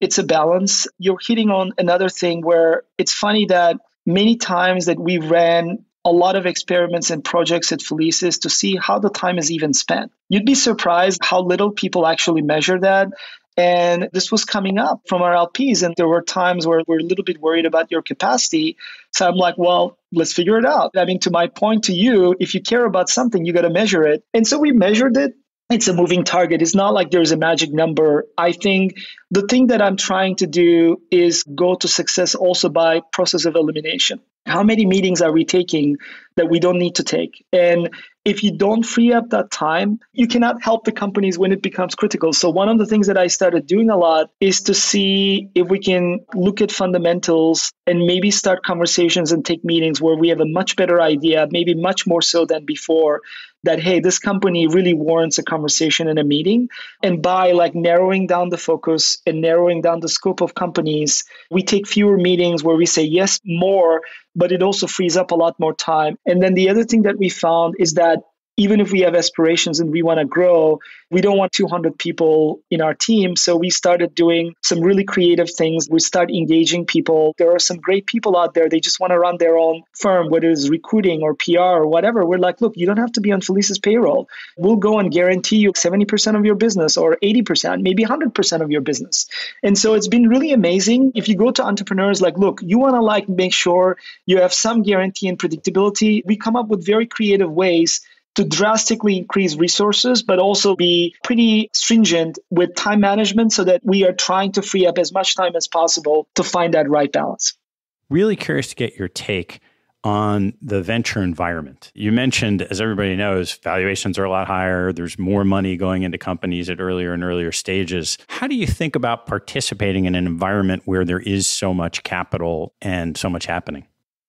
It's a balance. You're hitting on another thing where it's funny that many times that we ran a lot of experiments and projects at Felicis to see how the time is even spent. You'd be surprised how little people actually measure that. And this was coming up from our LPs. And there were times where we're a little bit worried about your capacity. So I'm like, well, let's figure it out. I mean, to my point to you, if you care about something, you got to measure it. And so we measured it. It's a moving target. It's not like there's a magic number. I think the thing that I'm trying to do is go to success also by process of elimination. How many meetings are we taking that we don't need to take? And if you don't free up that time, you cannot help the companies when it becomes critical. So, one of the things that I started doing a lot is to see if we can look at fundamentals and maybe start conversations and take meetings where we have a much better idea, maybe much more so than before, that, hey, this company really warrants a conversation and a meeting. And by like narrowing down the focus and narrowing down the scope of companies, we take fewer meetings where we say yes more, but it also frees up a lot more time. And then the other thing that we found is that even if we have aspirations and we want to grow, we don't want 200 people in our team. So we started doing some really creative things. We start engaging people. There are some great people out there. They just want to run their own firm, whether it's recruiting or PR or whatever. We're like, look, you don't have to be on Felicis payroll. We'll go and guarantee you 70% of your business or 80%, maybe 100% of your business. And so it's been really amazing. If you go to entrepreneurs, like, look, you want to like make sure you have some guarantee and predictability. We come up with very creative ways to drastically increase resources, but also be pretty stringent with time management so that we are trying to free up as much time as possible to find that right balance. Really curious to get your take on the venture environment. You mentioned, as everybody knows, valuations are a lot higher. There's more money going into companies at earlier and earlier stages. How do you think about participating in an environment where there is so much capital and so much happening?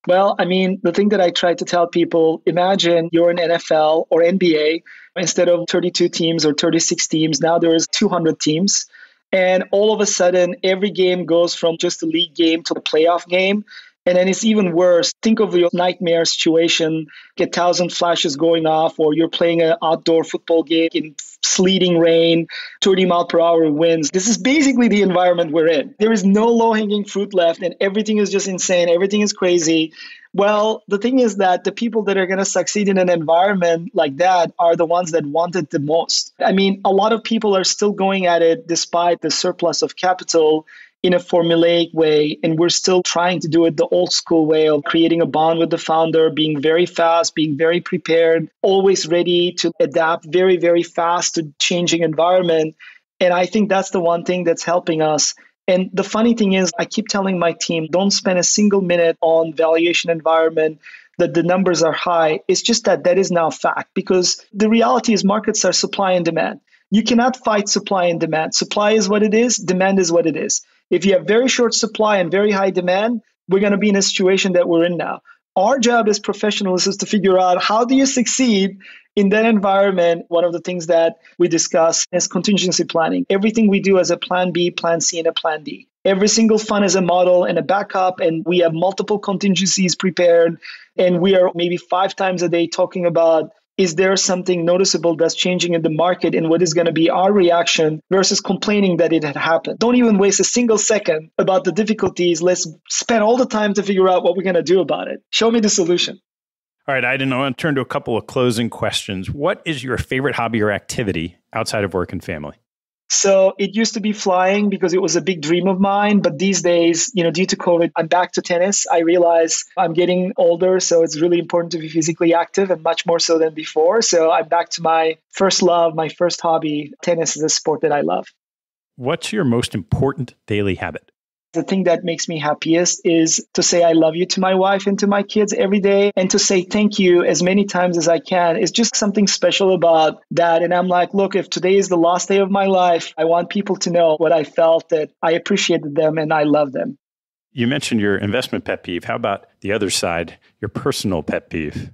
Well, I mean, the thing that I try to tell people imagine you're an NFL or NBA. Instead of 32 teams or 36 teams, now there's 200 teams. And all of a sudden, every game goes from just a league game to a playoff game. And then it's even worse. Think of your nightmare situation, get thousand flashes going off, or you're playing an outdoor football game in sleeting rain, 30 mile per hour winds. This is basically the environment we're in. There is no low hanging fruit left, and everything is just insane. Everything is crazy. Well, the thing is that the people that are going to succeed in an environment like that are the ones that want it the most. I mean, a lot of people are still going at it despite the surplus of capital in a formulaic way. And we're still trying to do it the old school way of creating a bond with the founder, being very fast, being very prepared, always ready to adapt very, very fast to changing environment. And I think that's the one thing that's helping us. And the funny thing is, I keep telling my team, don't spend a single minute on valuation environment that the numbers are high. It's just that that is now fact because the reality is markets are supply and demand. You cannot fight supply and demand. Supply is what it is, demand is what it is. If you have very short supply and very high demand, we're going to be in a situation that we're in now. Our job as professionals is to figure out how do you succeed in that environment. One of the things that we discuss is contingency planning. Everything we do as a plan B, plan C, and a plan D. Every single fund is a model and a backup, and we have multiple contingencies prepared. And we are maybe five times a day talking about is there something noticeable that's changing in the market and what is going to be our reaction versus complaining that it had happened? Don't even waste a single second about the difficulties. Let's spend all the time to figure out what we're going to do about it. Show me the solution. All right i didn't want to turn to a couple of closing questions. What is your favorite hobby or activity outside of work and family so it used to be flying because it was a big dream of mine. But these days, you know, due to COVID, I'm back to tennis. I realize I'm getting older, so it's really important to be physically active and much more so than before. So I'm back to my first love, my first hobby. Tennis is a sport that I love. What's your most important daily habit? The thing that makes me happiest is to say I love you to my wife and to my kids every day and to say thank you as many times as I can. It's just something special about that. And I'm like, look, if today is the last day of my life, I want people to know what I felt that I appreciated them and I love them. You mentioned your investment pet peeve. How about the other side, your personal pet peeve?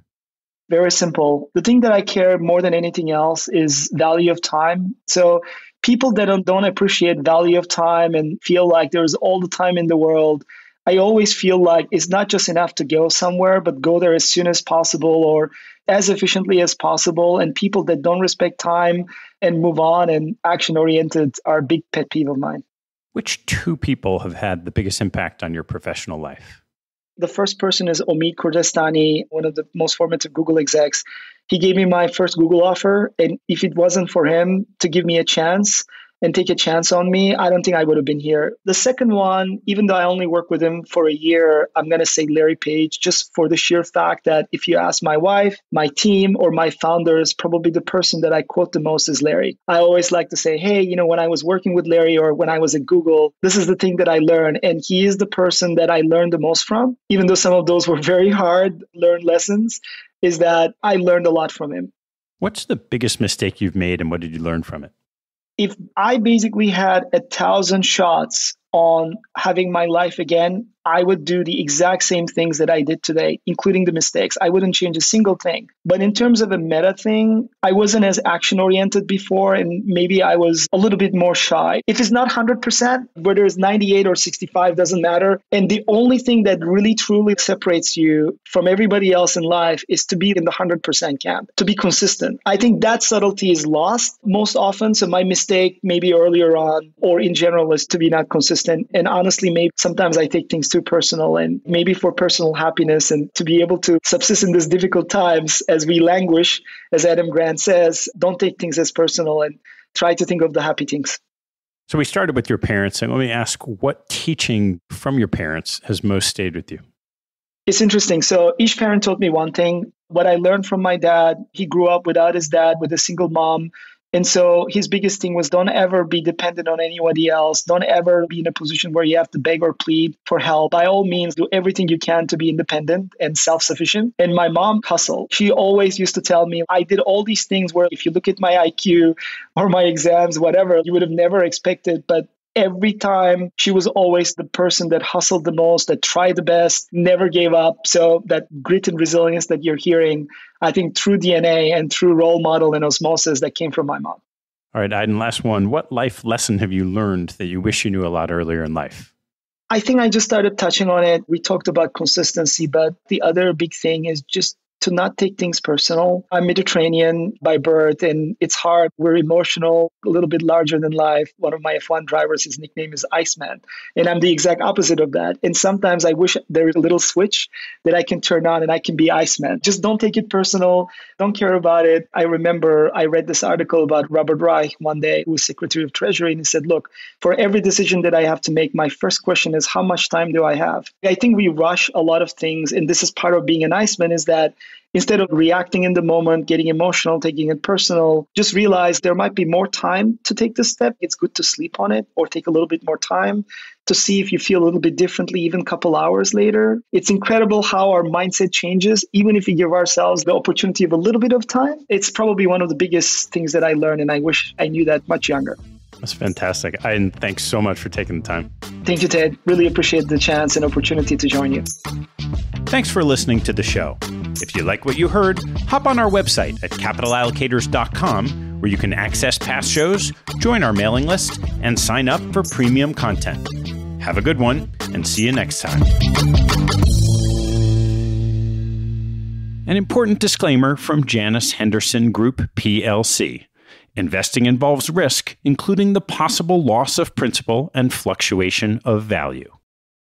Very simple. The thing that I care more than anything else is value of time. So people that don't, don't appreciate value of time and feel like there's all the time in the world i always feel like it's not just enough to go somewhere but go there as soon as possible or as efficiently as possible. And people that don't respect time and move on and action oriented are a big pet peeve of mine. Which two people have had the biggest impact on your professional life the first person is Omid Kordestani, one of the most formative Google execs. He gave me my first Google offer. And if it wasn't for him to give me a chance, and take a chance on me, I don't think I would have been here. The second one, even though I only worked with him for a year, I'm going to say Larry Page, just for the sheer fact that if you ask my wife, my team, or my founders, probably the person that I quote the most is Larry. I always like to say, hey, you know, when I was working with Larry or when I was at Google, this is the thing that I learned. And he is the person that I learned the most from, even though some of those were very hard learned lessons, is that I learned a lot from him. What's the biggest mistake you've made and what did you learn from it? If I basically had a thousand shots on having my life again, I would do the exact same things that I did today, including the mistakes. I wouldn't change a single thing. But in terms of a meta thing, I wasn't as action oriented before, and maybe I was a little bit more shy. If it's not 100%, whether it's 98 or 65, doesn't matter. And the only thing that really truly separates you from everybody else in life is to be in the 100% camp, to be consistent. I think that subtlety is lost most often. So my mistake, maybe earlier on, or in general, is to be not consistent. And honestly, maybe sometimes I take things too personal and maybe for personal happiness and to be able to subsist in these difficult times as we languish, as Adam Grant says, don't take things as personal and try to think of the happy things. So we started with your parents, and let me ask what teaching from your parents has most stayed with you? It's interesting. So each parent taught me one thing. what I learned from my dad, he grew up without his dad, with a single mom. And so his biggest thing was don't ever be dependent on anybody else. Don't ever be in a position where you have to beg or plead for help. By all means, do everything you can to be independent and self sufficient. And my mom hustled. She always used to tell me, I did all these things where if you look at my IQ or my exams, whatever, you would have never expected. But every time. She was always the person that hustled the most that tried the best never gave up. So that grit and resilience that you're hearing i think through dna and through role model and osmosis that came from my mom. All right Aydin last one. What life lesson have you learned that you wish you knew a lot earlier in life? I think i just started touching on it. We talked about consistency but the other big thing is just to not take things personal. I'm Mediterranean by birth and it's hard. We're emotional, a little bit larger than life. One of my F1 drivers, his nickname is Iceman. And I'm the exact opposite of that. And sometimes I wish there is a little switch that I can turn on and I can be Iceman. Just don't take it personal. Don't care about it. I remember I read this article about Robert Reich one day, who was Secretary of Treasury, and he said, Look, for every decision that I have to make, my first question is, How much time do I have? I think we rush a lot of things. And this is part of being an Iceman is that instead of reacting in the moment, getting emotional, taking it personal, just realize there might be more time to take this step. It's good to sleep on it or take a little bit more time to see if you feel a little bit differently even a couple hours later. It's incredible how our mindset changes even if we give ourselves the opportunity of a little bit of time. It's probably one of the biggest things that I learned and I wish I knew that much younger. That's fantastic. And thanks so much for taking the time. Thank you, Ted. Really appreciate the chance and opportunity to join you. Thanks for listening to the show. If you like what you heard, hop on our website at capitalallocators.com where you can access past shows, join our mailing list, and sign up for premium content. Have a good one, and see you next time. An important disclaimer from Janus Henderson Group PLC. Investing involves risk, including the possible loss of principal and fluctuation of value.